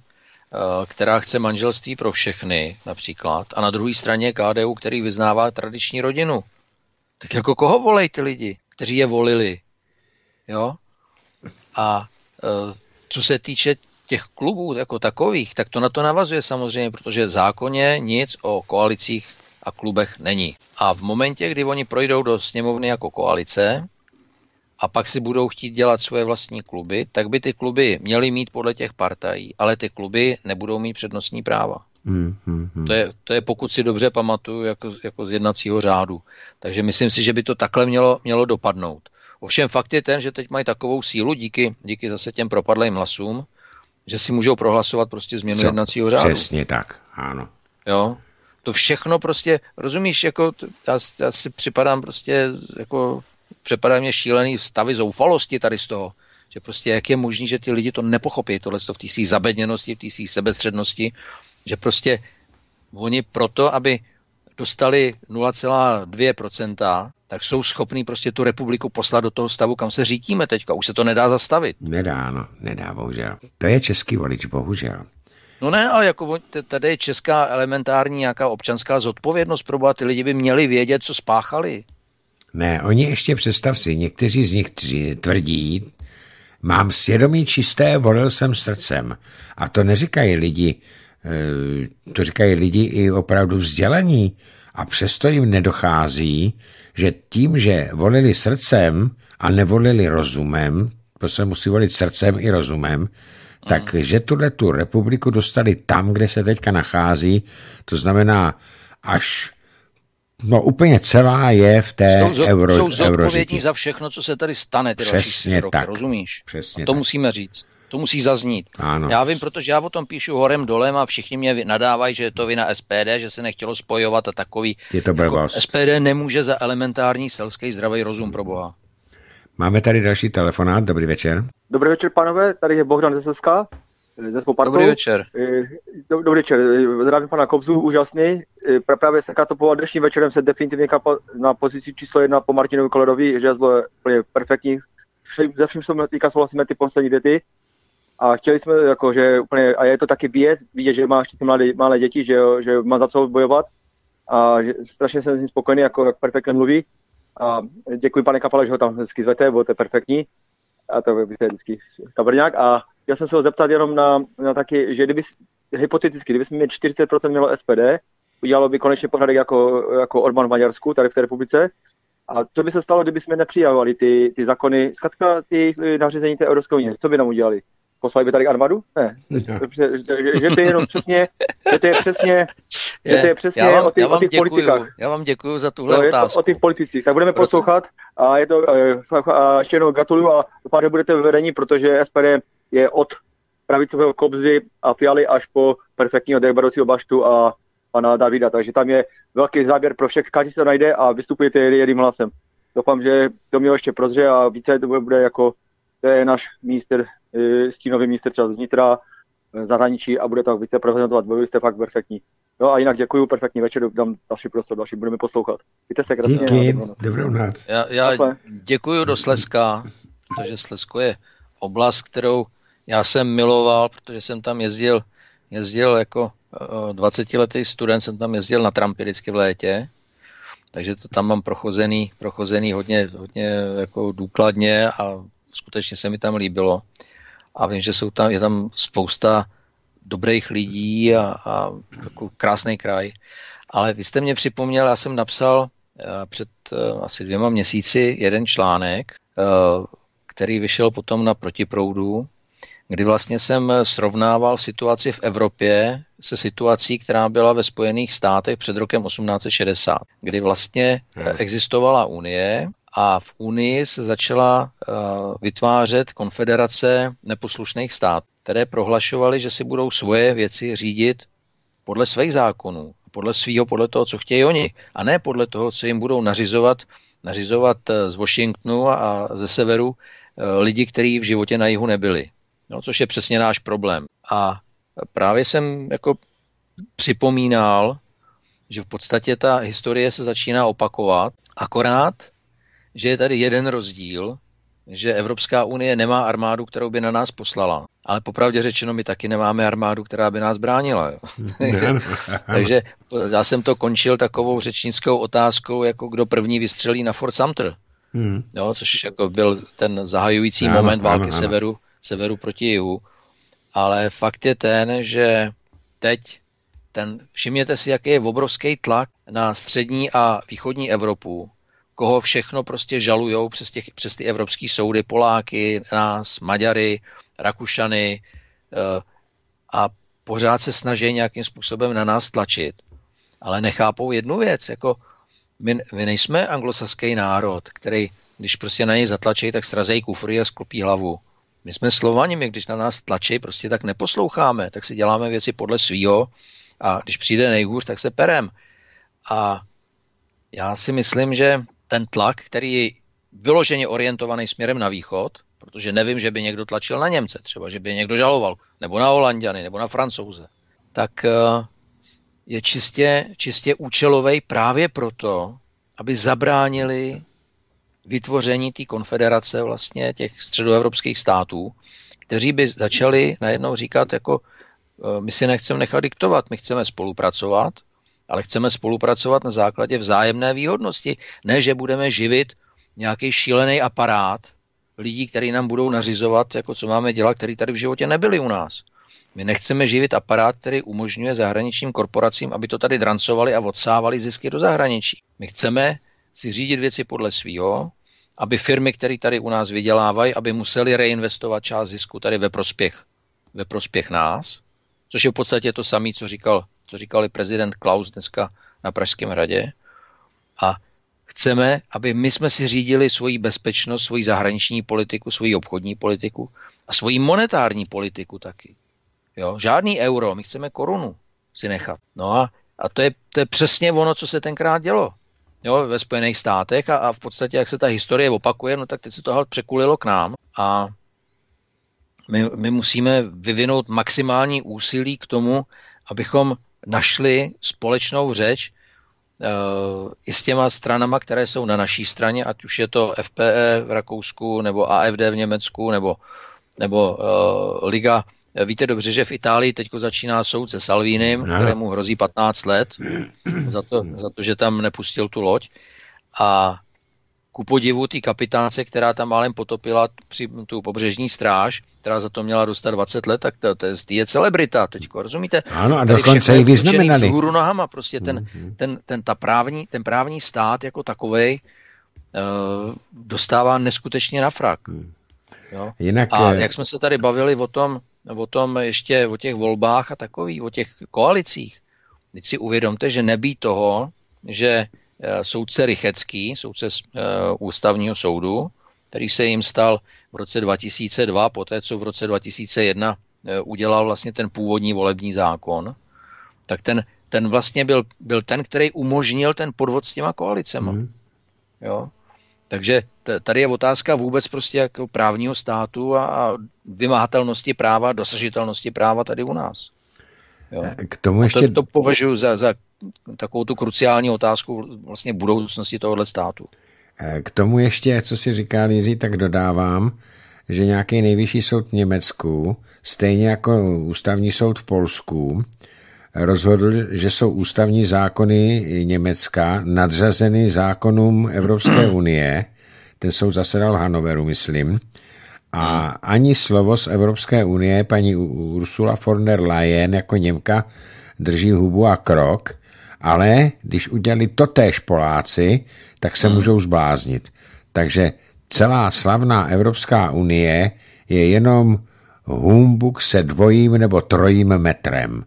která chce manželství pro všechny například, a na druhé straně je KDU, který vyznává tradiční rodinu. Tak jako koho volej ty lidi? kteří je volili. Jo? A co se týče těch klubů jako takových, tak to na to navazuje samozřejmě, protože v zákoně nic o koalicích a klubech není. A v momentě, kdy oni projdou do sněmovny jako koalice a pak si budou chtít dělat svoje vlastní kluby, tak by ty kluby měly mít podle těch partají, ale ty kluby nebudou mít přednostní práva. Hmm, hmm, hmm. To, je, to je pokud si dobře pamatuju jako, jako z jednacího řádu. Takže myslím si, že by to takhle mělo, mělo dopadnout. Ovšem fakt je ten, že teď mají takovou sílu díky, díky zase těm propadlým hlasům, že si můžou prohlasovat prostě změnu Co? jednacího řádu. Přesně tak, ano. Jo, to všechno prostě, rozumíš, jako já, já si připadám prostě, jako připadá mě šílený stavy zoufalosti tady z toho, že prostě jak je možný, že ty lidi to nepochopí, tohle v té své zabedněnosti, v té své sebestřednosti že prostě oni proto, aby dostali 0,2%, tak jsou schopní prostě tu republiku poslat do toho stavu, kam se řítíme teďka. Už se to nedá zastavit. Nedá, no, nedá, bohužel. To je český volič, bohužel. No ne, ale jako tady je česká elementární nějaká občanská zodpovědnost pro ty lidi by měli vědět, co spáchali. Ne, oni ještě představ si, někteří z nich tvrdí, mám svědomí čisté, volil jsem srdcem. A to neříkají lidi, to říkají lidi i opravdu vzdělaní a přesto jim nedochází, že tím, že volili srdcem a nevolili rozumem, protože musí volit srdcem i rozumem, tak mm. že tuhle tu republiku dostali tam, kde se teďka nachází, to znamená až No úplně celá je v té jsou, euro, Jsou zodpovědní za všechno, co se tady stane ty Přesně tak. Roky, rozumíš? Přesně a to tak. musíme říct. To musí zaznít. Ano. Já vím, protože já o tom píšu horem dolem a všichni mě nadávají, že je to vina SPD, že se nechtělo spojovat a takový. Je to jako SPD nemůže za elementární selský zdravý rozum pro Boha. Máme tady další telefonát. Dobrý večer. Dobrý večer, pánové. Tady je Bohdan ze Slezska. Ze Dobrý večer. Eh, dobrý večer. Zdravím pana Kobzu, úžasný. Eh, právě se to dnešním večerem se definitivně kapal na pozici číslo jedna po Martinovi Kolerovi, že je úplně perfektní. Ze vším se týká souhlasíme ty poslední dety a chtěli jsme, jako, že úplně, a je to taky vidět, vidět, že máš ty mladé, malé děti, že, že má za co bojovat. A že, strašně jsem s ním spokojený, jako, jak perfektně mluví. A děkuji pane Kapale, že ho tam hezky zvete, bylo to perfektní. A to je vždycky kabrňák. A já jsem se ho zeptat jenom na, na taky, že kdyby, hypoteticky, kdyby jsme měli 40% mělo SPD, udělalo by konečně pořádek jako, jako Orbán v Maďarsku, tady v té republice, a co by se stalo, kdyby jsme nepřijavovali ty, ty zákony, zkrátka ty nařízení té Evropské unie, co by nám udělali? Poslali by tady armádu? Ne. Že, že, že to je jenom přesně, že to je přesně, je, že to je přesně já vám, o, těch, o těch politikách. Já vám děkuji za tuhle no, otázku. o těch politicích. Tak budeme Proto... poslouchat a, je to, eh, a ještě jednou gratuluju a doufám, že budete ve vedení, protože SPD je od pravicového Kobzy a Fialy až po perfektního Degbarovcího Baštu a pana Davida. Takže tam je velký záběr pro všech, každý se najde a vystupujete jedním hlasem. Doufám, že to mě ještě prozře a více to bude jako to je náš místr, e, stínový místr třeba z vnitra, e, zahraničí a bude to více prezentovat. Byli jste fakt perfektní. No a jinak děkuji, perfektní večer, dám další prostor, další budeme poslouchat. Víte se krásně. Díky, dobrou noc. Já, já děkuji do Slezska, protože Slezsko je oblast, kterou já jsem miloval, protože jsem tam jezdil, jezdil jako 20-letý student, jsem tam jezdil na trampy vždycky v létě, takže to tam mám prochozený, prochozený hodně, hodně jako důkladně a skutečně se mi tam líbilo. A vím, že jsou tam, je tam spousta dobrých lidí a, a jako krásný kraj. Ale vy jste mě připomněl, já jsem napsal eh, před eh, asi dvěma měsíci jeden článek který vyšel potom na protiproudu, kdy vlastně jsem srovnával situaci v Evropě se situací, která byla ve Spojených státech před rokem 1860, kdy vlastně existovala Unie a v Unii se začala vytvářet konfederace neposlušných států, které prohlašovaly, že si budou svoje věci řídit podle svých zákonů, podle svého, podle toho, co chtějí oni, a ne podle toho, co jim budou nařizovat, nařizovat eh, z Washingtonu a ze severu eh, lidi, kteří v životě na jihu nebyli. No, což je přesně náš problém. A právě jsem jako připomínal, že v podstatě ta historie se začíná opakovat, akorát, že je tady jeden rozdíl, že Evropská unie nemá armádu, kterou by na nás poslala. Ale popravdě řečeno, my taky nemáme armádu, která by nás bránila. Jo. Takže já jsem to končil takovou řečnickou otázkou, jako kdo první vystřelí na Fort Sumter. Hmm. Jo, což jako byl ten zahajující ano, moment války ano, ano. Severu, severu proti jihu. Ale fakt je ten, že teď ten, všimněte si, jaký je obrovský tlak na střední a východní Evropu, koho všechno prostě žalujou přes, těch, přes ty evropské soudy, Poláky, nás, Maďary, Rakušany eh, a pořád se snaží nějakým způsobem na nás tlačit. Ale nechápou jednu věc, jako my, my nejsme anglosaský národ, který, když prostě na něj zatlačí, tak srazejí kufry a sklopí hlavu. My jsme Slovani, my když na nás tlačí, prostě tak neposloucháme, tak si děláme věci podle svýho a když přijde nejhůř, tak se perem. A já si myslím, že ten tlak, který je vyloženě orientovaný směrem na východ, protože nevím, že by někdo tlačil na Němce, třeba, že by někdo žaloval, nebo na Holandiany, nebo na Francouze, tak eh, je čistě, čistě účelový právě proto, aby zabránili vytvoření té konfederace vlastně těch středoevropských států, kteří by začali najednou říkat, jako eh, my si nechceme nechat diktovat, my chceme spolupracovat, ale chceme spolupracovat na základě vzájemné výhodnosti. Ne, že budeme živit nějaký šílený aparát lidí, kteří nám budou nařizovat, jako co máme dělat, který tady v životě nebyli u nás. My nechceme živit aparát, který umožňuje zahraničním korporacím, aby to tady drancovali a odsávali zisky do zahraničí. My chceme si řídit věci podle svého, aby firmy, které tady u nás vydělávají, aby museli reinvestovat část zisku tady ve prospěch, ve prospěch nás, což je v podstatě to samé, co říkal co říkal i prezident Klaus dneska na Pražském hradě. A chceme, aby my jsme si řídili svoji bezpečnost, svoji zahraniční politiku, svoji obchodní politiku a svoji monetární politiku taky. Jo? Žádný euro, my chceme korunu si nechat. No a, a to, je, to je přesně ono, co se tenkrát dělo jo, ve Spojených státech a, a v podstatě, jak se ta historie opakuje, no tak teď se to překulilo k nám a my, my musíme vyvinout maximální úsilí k tomu, abychom našli společnou řeč uh, i s těma stranama, které jsou na naší straně, ať už je to FPE v Rakousku, nebo AFD v Německu, nebo, nebo uh, Liga. Víte dobře, že v Itálii teď začíná soud se Salvínem, kterému hrozí 15 let za to, za to, že tam nepustil tu loď. A ku podivu té kapitánce, která tam málem potopila při tu pobřežní stráž, která za to měla dostat 20 let, tak to, to je, je celebrita teďko, rozumíte? Ano, a dokonce i vyznamenali. Vzhůru nohama, prostě ten, mm-hmm. ten, ten, ta právní, ten právní stát jako takovej uh, dostává neskutečně na frak. Mm. Jo? Jinak, a jak jsme se tady bavili o tom, o tom ještě o těch volbách a takových, o těch koalicích, teď si uvědomte, že nebýt toho, že Eh, soudce Rychecký, soudce eh, ústavního soudu, který se jim stal v roce 2002, poté co v roce 2001 eh, udělal vlastně ten původní volební zákon, tak ten, ten vlastně byl, byl ten, který umožnil ten podvod s těma koalicema. Mm. Jo? Takže tady je otázka vůbec prostě jako právního státu a, a vymahatelnosti práva, dosažitelnosti práva tady u nás. Jo? K tomu ještě... to, to považuji za, za takovou tu kruciální otázku vlastně budoucnosti tohohle státu. Eh, k tomu ještě, co si říká Jiří, tak dodávám, že nějaký nejvyšší soud v Německu, stejně jako ústavní soud v Polsku, rozhodl, že jsou ústavní zákony Německa nadřazeny zákonům Evropské unie. Ten soud zasedal Hanoveru, myslím. A ani slovo z Evropské unie paní Ursula von der Leyen jako Němka drží hubu a krok ale když udělali to též Poláci, tak se hmm. můžou zbláznit. Takže celá slavná Evropská unie je jenom humbuk se dvojím nebo trojím metrem.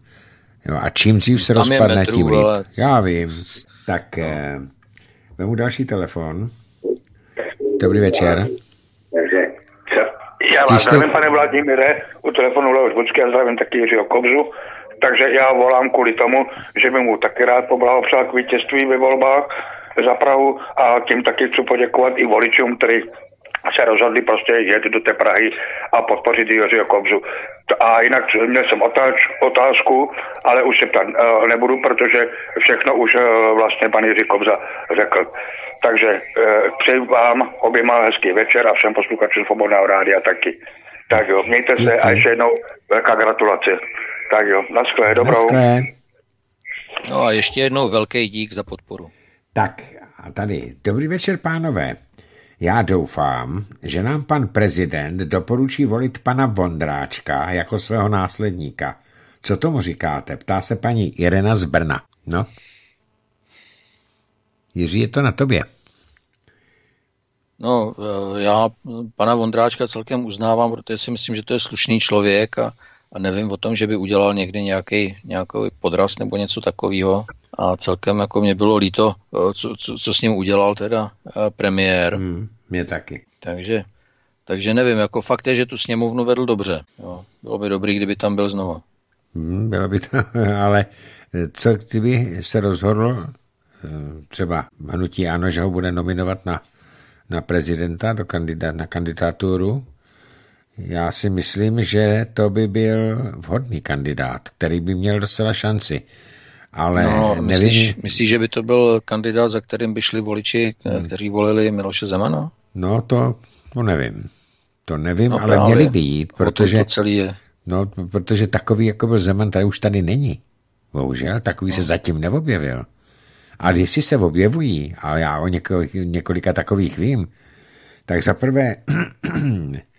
Jo, a čím dřív se rozpadne, metru, tím líp. Ale... Já vím. Tak eh, vemu další telefon. Dobrý večer. Takže, já vás zdravím, pane Vladimíre, u telefonu Leoš Bočky a zdravím taky Jiřího Kobzu. Takže já volám kvůli tomu, že bych mu taky rád poblahopřál k vítězství ve volbách za Prahu a tím taky chci poděkovat i voličům, kteří se rozhodli prostě jet do té Prahy a podpořit Jiřího Kobzu. A jinak měl jsem otáč, otázku, ale už se ptát uh, nebudu, protože všechno už uh, vlastně pan Jiří Kobza řekl. Takže uh, přeji vám oběma hezký večer a všem posluchačům Svobodného rádia taky. Tak jo, mějte se a ještě jednou velká gratulace. Tak jo, naschle, dobrou. Naschle. No a ještě jednou velký dík za podporu. Tak a tady, dobrý večer, pánové. Já doufám, že nám pan prezident doporučí volit pana Vondráčka jako svého následníka. Co tomu říkáte? Ptá se paní Irena z Brna. No. Jiří, je to na tobě. No, eh, já pana Vondráčka celkem uznávám, protože si myslím, že to je slušný člověk a, a nevím o tom, že by udělal někdy nějaký, nějaký podraz nebo něco takového. A celkem jako mě bylo líto, eh, co, co, co s ním udělal teda eh, premiér. Hmm, mě taky. Takže, takže nevím, jako fakt je, že tu sněmovnu vedl dobře. Jo. Bylo by dobrý, kdyby tam byl znovu. Hmm, bylo by to, ale co kdyby se rozhodl třeba hnutí Ano, že ho bude nominovat na na prezidenta, do kandidá, na kandidaturu, já si myslím, že to by byl vhodný kandidát, který by měl docela šanci. Ale no, nevím... myslíš, myslíš, že by to byl kandidát, za kterým by šli voliči, hmm. kteří volili Miloše Zemana? No, to, to nevím. To nevím, no, ale měli by jít, protože, to celý je. No, protože takový, jako byl Zeman, tady už tady není. Bohužel, takový no. se zatím neobjevil. A jestli se objevují, a já o několik, několika takových vím, tak zaprvé eh,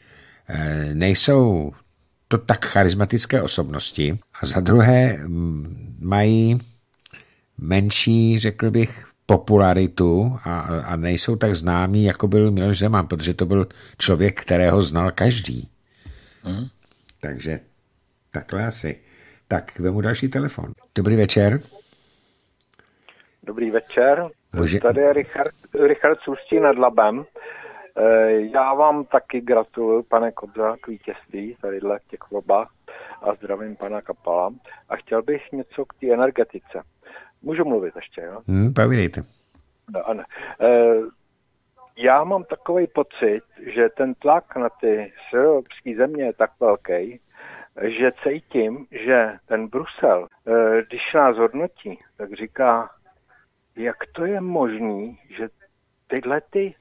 nejsou to tak charismatické osobnosti a za druhé mají menší, řekl bych, popularitu a, a nejsou tak známí, jako byl Miloš Zeman, protože to byl člověk, kterého znal každý. Hmm. Takže takhle asi. Tak vemu další telefon. Dobrý večer. Dobrý večer. Bože. Tady je Richard, Richard Sustí nad Labem. Eh, já vám taky gratuluju, pane Kobza, k vítězství tadyhle v těch volbách a zdravím pana Kapala. A chtěl bych něco k té energetice. Můžu mluvit ještě, jo? Hmm, povídejte. No, ano. E, já mám takový pocit, že ten tlak na ty středoevropské země je tak velký, že cítím, že ten Brusel, e, když nás hodnotí, tak říká, jak to je možné, že tyhle ty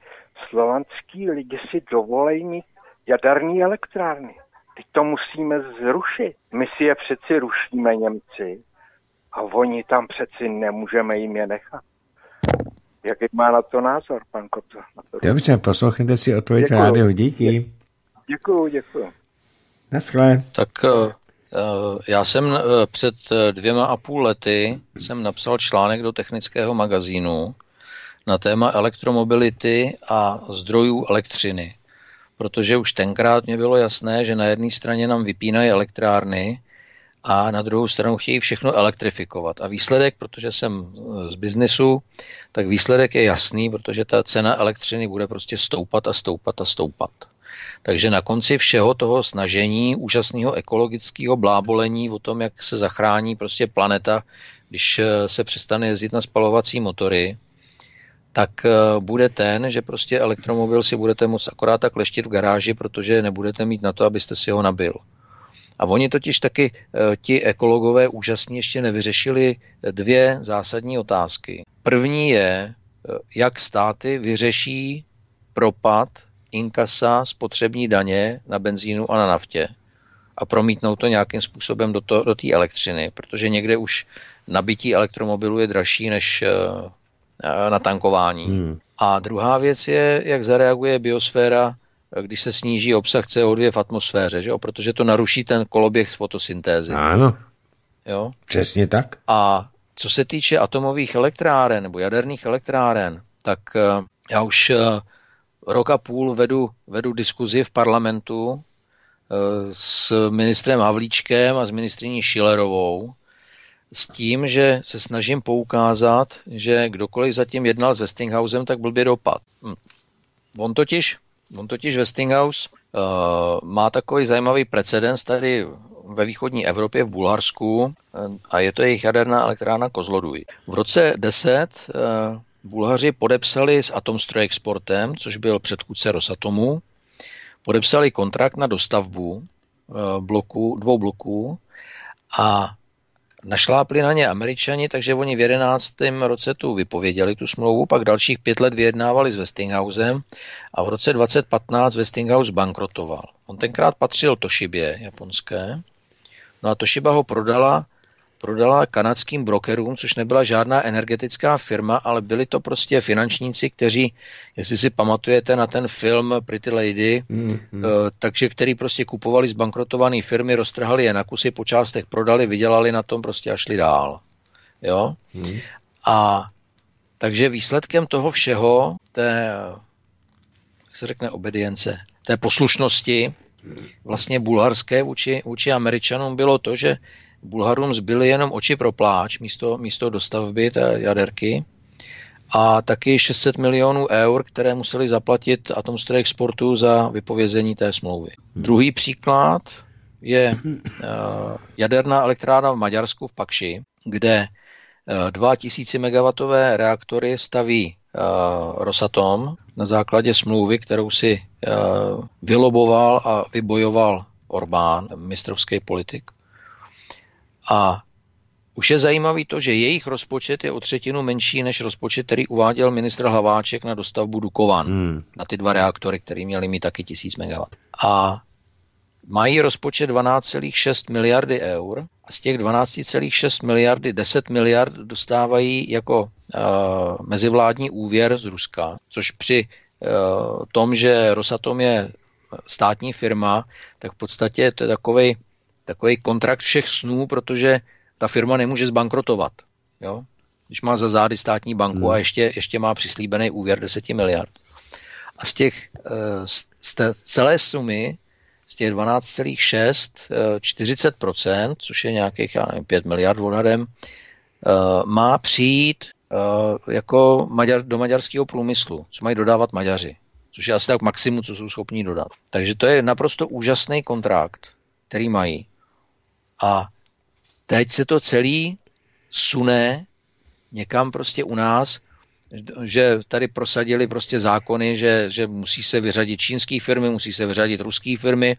slovanský lidi si dovolejí mít jaderní elektrárny. Teď to musíme zrušit. My si je přeci rušíme Němci a oni tam přeci nemůžeme jim je nechat. Jaký má na to názor, pan Kobza? Dobře, poslouchejte si odpověď rádiu. Díky. Děkuju, děkuju. Naschle. Tak uh, Eh, já jsem eh, před eh, dvěma a půl lety jsem napsal článek do technického magazínu na téma elektromobility a zdrojů elektřiny. Protože už tenkrát mě bylo jasné, že na jedné straně nám vypínají elektrárny a na druhou stranu chtějí všechno elektrifikovat. A výsledek, protože jsem z biznesu, tak výsledek je jasný, protože ta cena elektřiny bude prostě stoupat a stoupat a stoupat. Takže na konci všeho toho snažení, úžasného ekologického blábolení o tom, jak se zachrání prostě planeta, když eh, se přestane jezdit na spalovací motory, tak eh, bude ten, že prostě elektromobil si budete moct akorát tak leštit v garáži, protože nebudete mít na to, abyste si ho nabil. A oni totiž taky, eh, ti ekologové úžasně ještě nevyřešili dvě zásadní otázky. První je, jak státy vyřeší propad inkasa spotřební daně na benzínu a na naftě a promítnout to nějakým způsobem do, to, do té elektřiny, protože někde už nabití elektromobilu je dražší než na tankování. Hmm. A druhá věc je, jak zareaguje biosféra, když se sníží obsah CO2 v atmosféře, že jo? protože to naruší ten koloběh z fotosyntézy. Ano, jo? přesně tak. A co se týče atomových elektráren nebo jaderných elektráren, tak uh, já už rok a půl vedu, vedu diskuzi v parlamentu s ministrem Havlíčkem a s ministriní Šilerovou s tím, že se snažím poukázat, že kdokoliv zatím jednal s Westinghousem, tak blbě dopad. Hm. On totiž, on totiž Westinghouse uh, má takový zajímavý precedens tady ve východní Evropě, v Bulharsku, uh, a je to jejich jaderná elektrárna Kozloduj. V roce 10 uh, Bulhaři podepsali s Atomstrojexportem, což byl předchůdce Rosatomu, podepsali kontrakt na dostavbu bloku, dvou bloků a Našlápli na ně američani, takže oni v 11. roce tu vypověděli tu smlouvu, pak dalších pět let vyjednávali s Westinghousem a v roce 2015 Westinghouse bankrotoval. On tenkrát patřil Toshibě japonské, no a Toshiba ho prodala prodala kanadským brokerům, což nebyla žádná energetická firma, ale byli to prostě finančníci, kteří, jestli si pamatujete na ten film Pretty Lady, mm, mm. takže který prostě kupovali zbankrotované firmy, roztrhali je na kusy, po částech prodali, vydělali na tom prostě a šli dál. Jo? Mm. A takže výsledkem toho všeho, té, jak se řekne, obedience, té poslušnosti, vlastně bulharské vůči, vůči Američanům bylo to, že Bulharům zbyly jenom oči pro pláč místo, místo dostavby té jaderky a taky 600 milionů eur, které museli zaplatit Atomstroje Exportu za vypovězení té smlouvy. Hmm. Druhý příklad je uh, jaderná elektrárna v Maďarsku v Pakši, kde uh, 2000 MW reaktory staví uh, Rosatom na základě smlouvy, kterou si uh, vyloboval a vybojoval Orbán, mistrovský politik. A už je zajímavý to, že jejich rozpočet je o třetinu menší než rozpočet, který uváděl ministr Hlaváček na dostavbu Dukovan, hmm. na ty dva reaktory, které měly mít taky 1000 MW. A mají rozpočet 12,6 miliardy eur a z těch 12,6 miliardy 10 miliard dostávají jako uh, mezivládní úvěr z Ruska, což při uh, tom, že Rosatom je státní firma, tak v podstatě to je takový takový kontrakt všech snů, protože ta firma nemůže zbankrotovat. Jo? Když má za zády státní banku hmm. a ještě, ještě má přislíbený úvěr 10 miliard. A z těch eh, z té celé sumy, z těch 12,6, 40%, eh, což je nějakých, já nevím, 5 miliard odhadem, eh, má přijít jako maďar, do maďarského průmyslu, co mají dodávat Maďaři. Což je asi tak maximum, co jsou schopni dodat. Takže to je naprosto úžasný kontrakt, který mají. A teď se to celý sune někam prostě u nás, že tady prosadili prostě zákony, že, že musí se vyřadit čínské firmy, musí se vyřadit ruské firmy,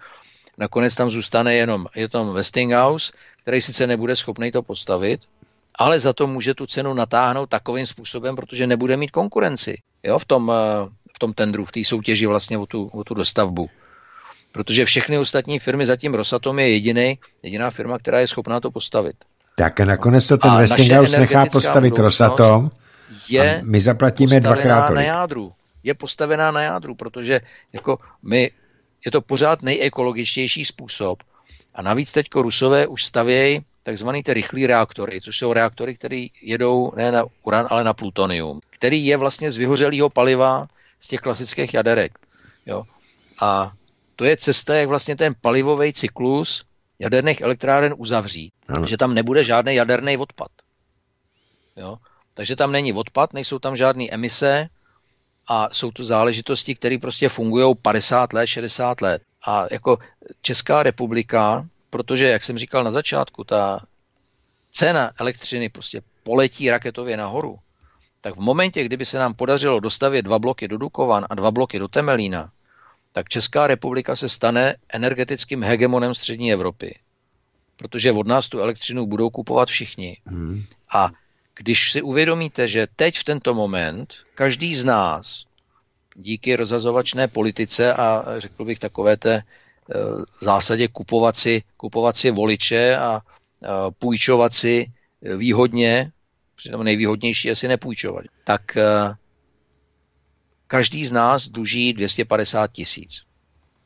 nakonec tam zůstane jenom je tam Westinghouse, který sice nebude schopný to postavit, ale za to může tu cenu natáhnout takovým způsobem, protože nebude mít konkurenci jo, v, tom, eh, v tom tendru, v té soutěži vlastně o tu, o tu dostavbu protože všechny ostatní firmy, zatím Rosatom je jediný, jediná firma, která je schopná to postavit. Tak a nakonec to ten Westinghouse nechá postavit Rosatom je a my zaplatíme dvakrát na jádru. Je postavená na jádru, protože jako my, je to pořád nejekologičtější způsob. A navíc teď Rusové už stavějí takzvaný ty rychlý reaktory, což jsou reaktory, které jedou ne na uran, ale na plutonium, který je vlastně z vyhořelého paliva z těch klasických jaderek. Jo. A to je cesta, jak vlastně ten palivový cyklus jaderných elektráren uzavří. Ano. Že tam nebude žádný jaderný odpad. Jo? Takže tam není odpad, nejsou tam žádné emise a jsou to záležitosti, které prostě fungují 50 let, 60 let. A jako Česká republika, protože, jak jsem říkal na začátku, ta cena elektřiny prostě poletí raketově nahoru, tak v momentě, kdyby se nám podařilo dostavit dva bloky do Dukovan a dva bloky do Temelína, tak Česká republika se stane energetickým hegemonem střední Evropy. Protože od nás tu elektřinu budou kupovat všichni. Hmm. A když si uvědomíte, že teď v tento moment každý z nás díky rozhazovačné politice a řekl bych takové té e, zásadě kupovat si, kupovat si voliče a e, půjčovat si výhodně, přitom nejvýhodnější je si nepůjčovat, tak e, každý z nás dluží 250 tisíc.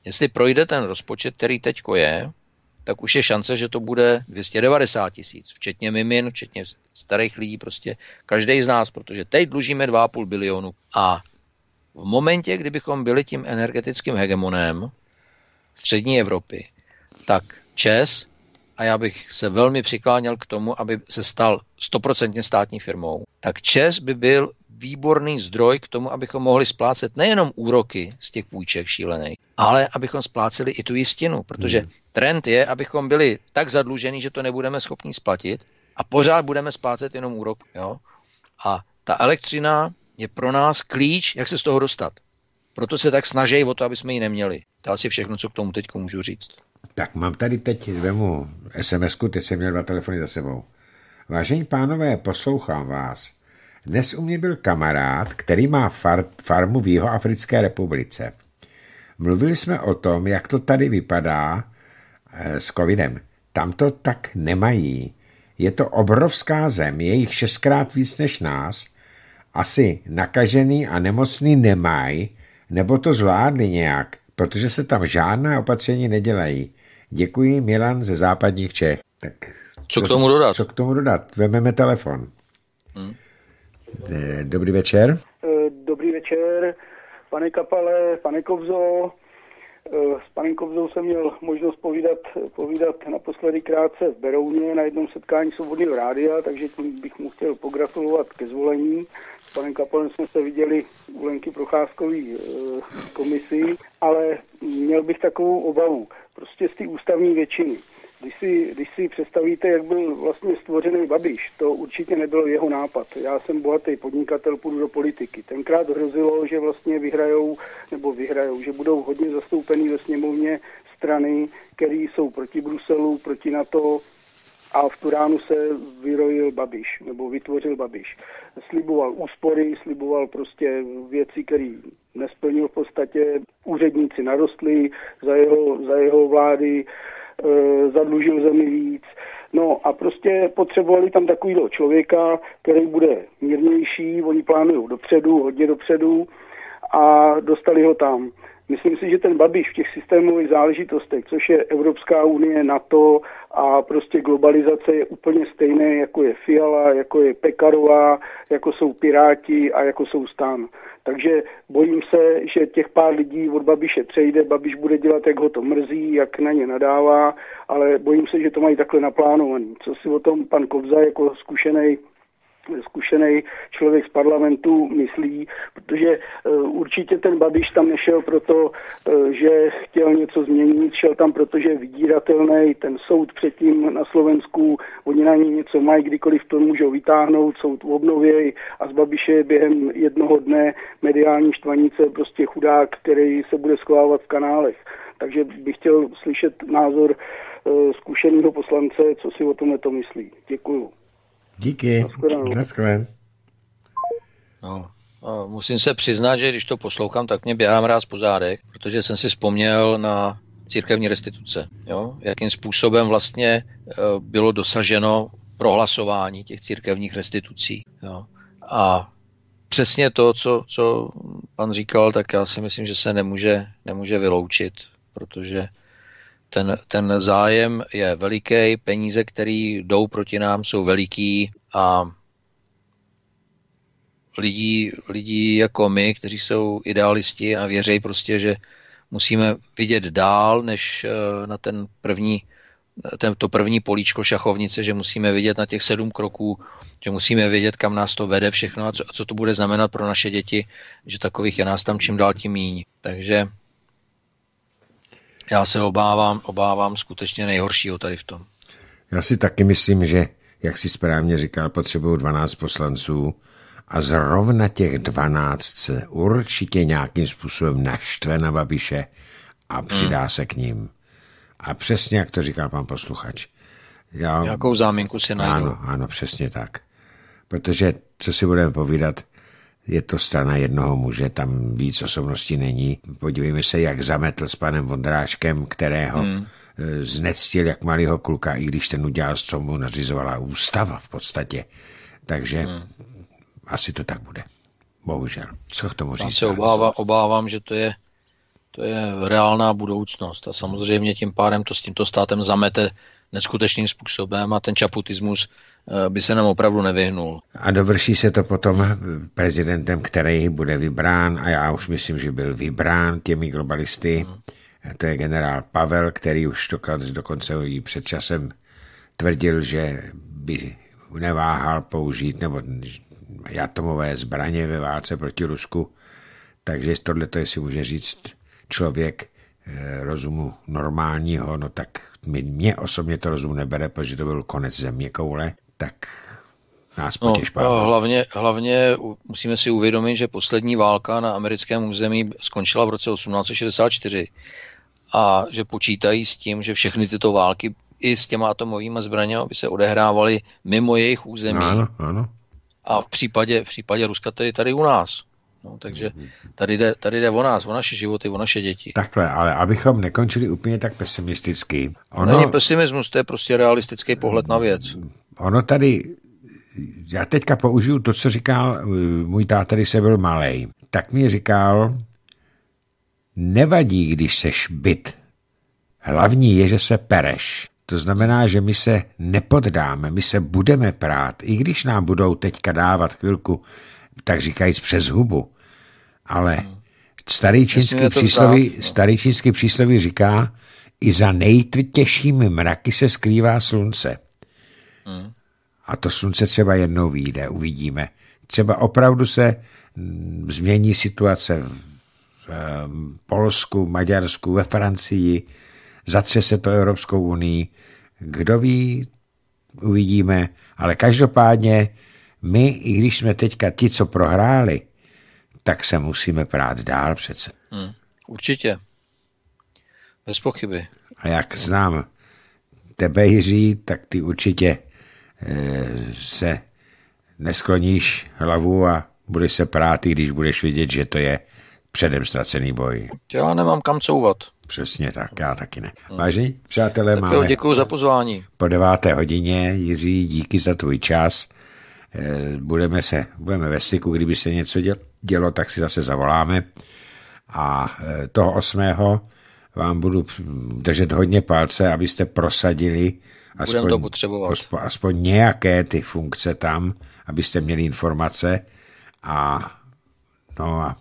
Jestli projde ten rozpočet, který teď je, tak už je šance, že to bude 290 tisíc, včetně mimin, včetně starých lidí, prostě každý z nás, protože teď dlužíme 2,5 bilionu a v momentě, kdybychom byli tím energetickým hegemonem střední Evropy, tak ČES, a já bych se velmi přikláněl k tomu, aby se stal stoprocentně státní firmou, tak ČES by byl výborný zdroj k tomu, abychom mohli splácet nejenom úroky z těch půjček šílených, ale abychom spláceli i tu jistinu, protože hmm. trend je, abychom byli tak zadlužení, že to nebudeme schopni splatit a pořád budeme splácet jenom úrok. Jo? A ta elektřina je pro nás klíč, jak se z toho dostat. Proto se tak snaží o to, aby jsme ji neměli. To je asi všechno, co k tomu teď můžu říct. Tak mám tady teď vemu SMS-ku, teď jsem měl dva telefony za sebou. Vážení pánové, poslouchám vás. Dnes u mě byl kamarád, který má far, farmu v Jihoafrické republice. Mluvili jsme o tom, jak to tady vypadá e, s covidem. Tam to tak nemají. Je to obrovská zem, je jich šestkrát víc než nás. Asi nakažený a nemocný nemají, nebo to zvládli nějak, protože se tam žádná opatření nedělají. Děkuji, Milan ze západních Čech. Tak, co k tomu dodat? Co k tomu dodat? Vememe telefon. Hmm. Dobrý večer. Dobrý večer, pane Kapale, pane Kovzo. S panem Kovzou jsem měl možnost povídat, povídat naposledy krátce v Berouně na jednom setkání Svobodného rádia, takže tím bych mu chtěl pogratulovat ke zvolení. S panem Kapalem jsme se viděli u Lenky Procházkový komisi, ale měl bych takovou obavu prostě z té ústavní většiny. Když si, když si představíte, jak byl vlastně stvořený Babiš, to určitě nebyl jeho nápad. Já jsem bohatý podnikatel, půjdu do politiky. Tenkrát hrozilo, že vlastně vyhrajou, nebo vyhrajou, že budou hodně zastoupený ve sněmovně strany, které jsou proti Bruselu, proti NATO, a v tu ránu se vyrojil Babiš, nebo vytvořil Babiš. Sliboval úspory, sliboval prostě věci, které nesplnil v podstatě. Úředníci narostli za jeho, za jeho vlády, zadlužil zemi víc. No a prostě potřebovali tam takovýhle člověka, který bude mírnější, oni plánují dopředu, hodně dopředu a dostali ho tam. Myslím si, že ten Babiš v těch systémových záležitostech, což je Evropská unie, NATO a prostě globalizace je úplně stejné, jako je Fiala, jako je Pekarová, jako jsou Piráti a jako jsou Stan. Takže bojím se, že těch pár lidí od Babiše přejde, Babiš bude dělat, jak ho to mrzí, jak na ně nadává, ale bojím se, že to mají takhle naplánovaný. Co si o tom pan Kovza jako zkušený zkušený člověk z parlamentu myslí, protože uh, určitě ten Babiš tam nešel proto, uh, že chtěl něco změnit, šel tam proto, že je vydíratelný, ten soud předtím na Slovensku, oni na ní něco mají, kdykoliv to můžou vytáhnout, soud obnověj a z Babiše během jednoho dne mediální štvanice prostě chudák, který se bude schovávat v kanálech. Takže bych chtěl slyšet názor uh, zkušeného poslance, co si o tomhle to myslí. Děkuju. Díky. Naschledanou. No, musím se přiznat, že když to poslouchám, tak mě běhám ráz po zádech, protože jsem si vzpomněl na církevní restituce. Jo? Jakým způsobem vlastně e, bylo dosaženo prohlasování těch církevních restitucí. Jo? A přesně to, co, co pan říkal, tak já si myslím, že se nemůže, nemůže vyloučit, protože ten, ten zájem je veliký, peníze, které jdou proti nám, jsou veliký a lidí, lidí jako my, kteří jsou idealisti a věří prostě, že musíme vidět dál, než eh, na ten první, ten, to první políčko šachovnice, že musíme vidět na těch sedm kroků, že musíme vědět, kam nás to vede všechno a co, a co to bude znamenat pro naše děti, že takových je nás tam čím dál tím míň. Takže já se obávám, obávám skutečně nejhoršího tady v tom. Já si taky myslím, že, jak si správně říkal, potřebují 12 poslanců a zrovna těch 12 se určitě nějakým způsobem naštve na Babiše a přidá hmm. se k ním. A přesně, jak to říkal pan posluchač. Já, Nějakou záminku si najdu. Ano, ano, přesně tak. Protože, co si budeme povídat, je to strana jednoho muže, tam víc osobností není. Podívejme se, jak zametl s panem Vondráškem, kterého hmm. Eh, znectil jak malého kluka, i když ten udělal, co mu nařizovala ústava v podstatě. Takže hmm. asi to tak bude. Bohužel. Co k tomu říct? Já se obává, obávám, že to je, to je reálná budoucnost a samozřejmě tím pádem to s tímto státem zamete neskutečným způsobem a ten čaputismus eh, by se nám opravdu nevyhnul. A dovrší se to potom prezidentem, který bude vybrán a já už myslím, že byl vybrán těmi globalisty. Hmm. To je generál Pavel, který už dokonce i před časem tvrdil, že by neváhal použít nebo atomové zbraně ve válce proti Rusku. Takže tohle to, jestli může říct člověk eh, rozumu normálního, no tak mě osobně to rozum nebere, protože to byl konec země koule, tak nás no, no, hlavně, hlavně musíme si uvědomit, že poslední válka na americkém území skončila v roce 1864 a že počítají s tím, že všechny tyto války i s těma atomovými zbraněmi by se odehrávaly mimo jejich území. Ano, ano. A v případě, v případě Ruska tedy tady u nás. No, takže tady jde, tady jde o nás, o naše životy, o naše děti. Takhle, ale abychom nekončili úplně tak pesimisticky. Ono, Není pesimismus, to je prostě realistický pohled na věc. Ono tady, já teďka použiju to, co říkal eh, můj táta, když se byl malý. Tak mi říkal, nevadí, když seš byt. Hlavní je, že se pereš. To znamená, že my se nepoddáme, my se budeme prát, i když nám budou teďka dávat chvilku, tak říkajíc přes hubu. Ale starý čínský, přísloví, starý čínský přísloví říká, i za nejtěžšími mraky se skrývá slunce. Hmm. A to slunce třeba jednou vyjde, uvidíme. Třeba opravdu se mm, změní situace v Polsku, Maďarsku, ve Francii, zatře se to Evropskou unii. Kdo ví, uvidíme, ale každopádně my, i když jsme teďka ti, co prohráli, tak se musíme prát dál přece. Hmm, určitě. Bez pochyby. A jak znám tebe, Jiří, tak ty určitě e, se neskloníš hlavu a budeš se prát, i když budeš vidět, že to je předem ztracený boj. Já nemám kam couvat. Přesně tak, já taky ne. Hmm. Vážení přátelé, tak máme... Děkuji za pozvání. Po deváté hodině, Jiří, díky za tvůj čas. Eh, budeme se, budeme ve styku, kdyby se něco dělo, tak si zase zavoláme. A eh, toho osmého vám budu držet hodně palce, abyste prosadili aspoň, to potřebovat. aspoň nějaké ty funkce tam, abyste měli informace a no a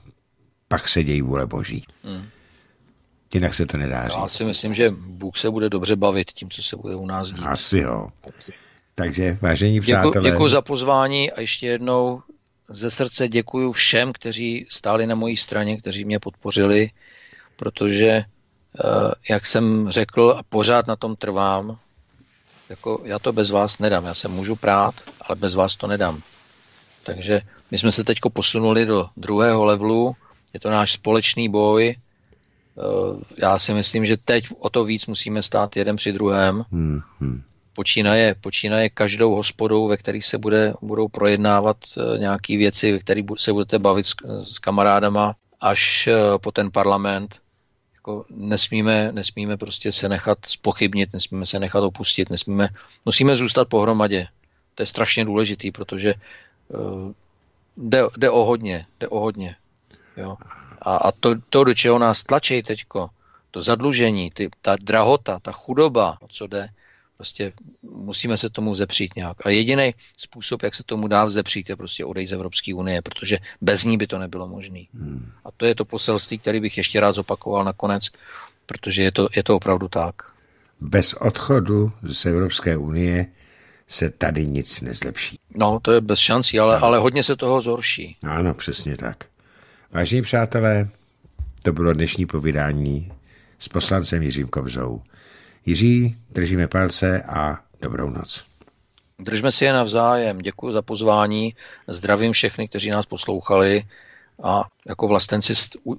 pak se dějí vůle boží. Hmm. Jinak se to nedá říct. Já si myslím, že Bůh se bude dobře bavit tím, co se bude u nás dít. Asi jo. Takže, vážení přátelé. Děkuji za pozvání a ještě jednou ze srdce děkuji všem, kteří stáli na mojí straně, kteří mě podpořili, protože, eh, jak jsem řekl a pořád na tom trvám, jako já to bez vás nedám. Já se můžu prát, ale bez vás to nedám. Takže my jsme se teď posunuli do druhého levelu, je to náš společný boj. Eh, já si myslím, že teď o to víc musíme stát jeden při druhém. Hmm, hmm. Počínaje, počínaje každou hospodou, ve kterých se bude, budou projednávat eh, nějaké věci, ve kterých se budete bavit s, s kamarádama, až eh, po ten parlament. Jako nesmíme, nesmíme prostě se nechat spochybnit, nesmíme se nechat opustit, nesmíme, musíme zůstat pohromadě. To je strašně důležitý, protože uh, jde, jde o hodně, jde o hodně. Jo. A, a to, to, do čeho nás tlačí teďko, to zadlužení, ty, ta drahota, ta chudoba, co jde, prostě musíme se tomu zepřít nějak. A jediný způsob, jak se tomu dá vzepřít, je prostě odejít z Evropské unie, protože bez ní by to nebylo možné. Hmm. A to je to poselství, který bych ještě rád zopakoval nakonec, protože je to, je to opravdu tak. Bez odchodu z Evropské unie se tady nic nezlepší. No, to je bez šancí, ale, ale hodně se toho zhorší. Ano, přesně tak. Vážení přátelé, to bylo dnešní povídání s poslancem Jiřím Kobzou. Jiří, držíme palce a dobrou noc. Držme si je navzájem. Děkuji za pozvání. Zdravím všechny, kteří nás poslouchali. A jako vlastenci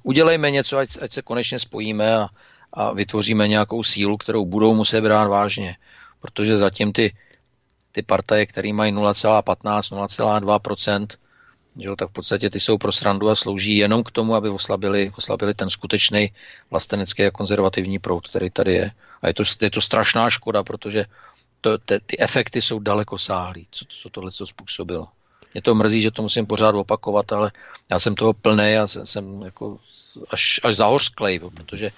udělejme něco, ať, ať se konečně spojíme a, a vytvoříme nějakou sílu, kterou budou muset brát vážně. Protože zatím ty, ty partaje, které mají 0,15, 0,2%, že jo, tak v podstatě ty jsou pro srandu a slouží jenom k tomu, aby oslabili, oslabili ten skutečný vlastenecký a konzervativní proud, který tady je. A je to, je to strašná škoda, protože to, te, ty efekty jsou daleko sáhlý, co, co tohle co způsobilo. Mě to mrzí, že to musím pořád opakovat, ale já jsem toho plný a jsem, jsem jako až, až zahořklej, protože,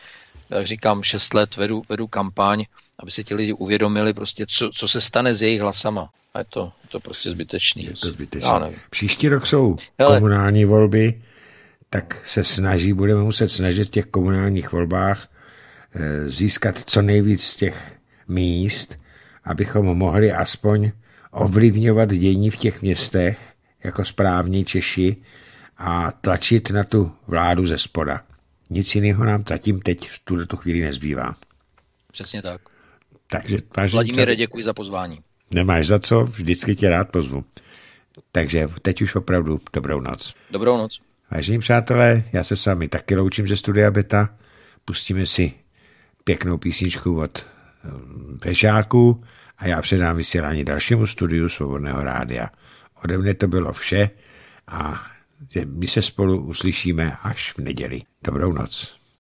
jak říkám, šest let vedu, vedu kampaň aby si ti lidi uvědomili prostě, co, co se stane s jejich hlasama. A je to, je to prostě zbytečný. Je to zbytečný. Příští rok jsou Hele. komunální volby, tak se snaží, budeme muset snažit v těch komunálních volbách získat co nejvíc z těch míst, abychom mohli aspoň ovlivňovat dění v těch městech jako správní Češi a tlačit na tu vládu ze spoda. Nic jiného nám zatím teď v tuto chvíli nezbývá. Přesně tak. Takže, Vladimíre, děkuji za pozvání. Nemáš za co, vždycky tě rád pozvu. Takže teď už opravdu dobrou noc. Dobrou noc. Vážení přátelé, já se s vámi taky loučím ze studia Beta. Pustíme si pěknou písničku od Pešáků a já předám vysílání dalšímu studiu Svobodného rádia. Ode mne to bylo vše a my se spolu uslyšíme až v neděli. Dobrou noc.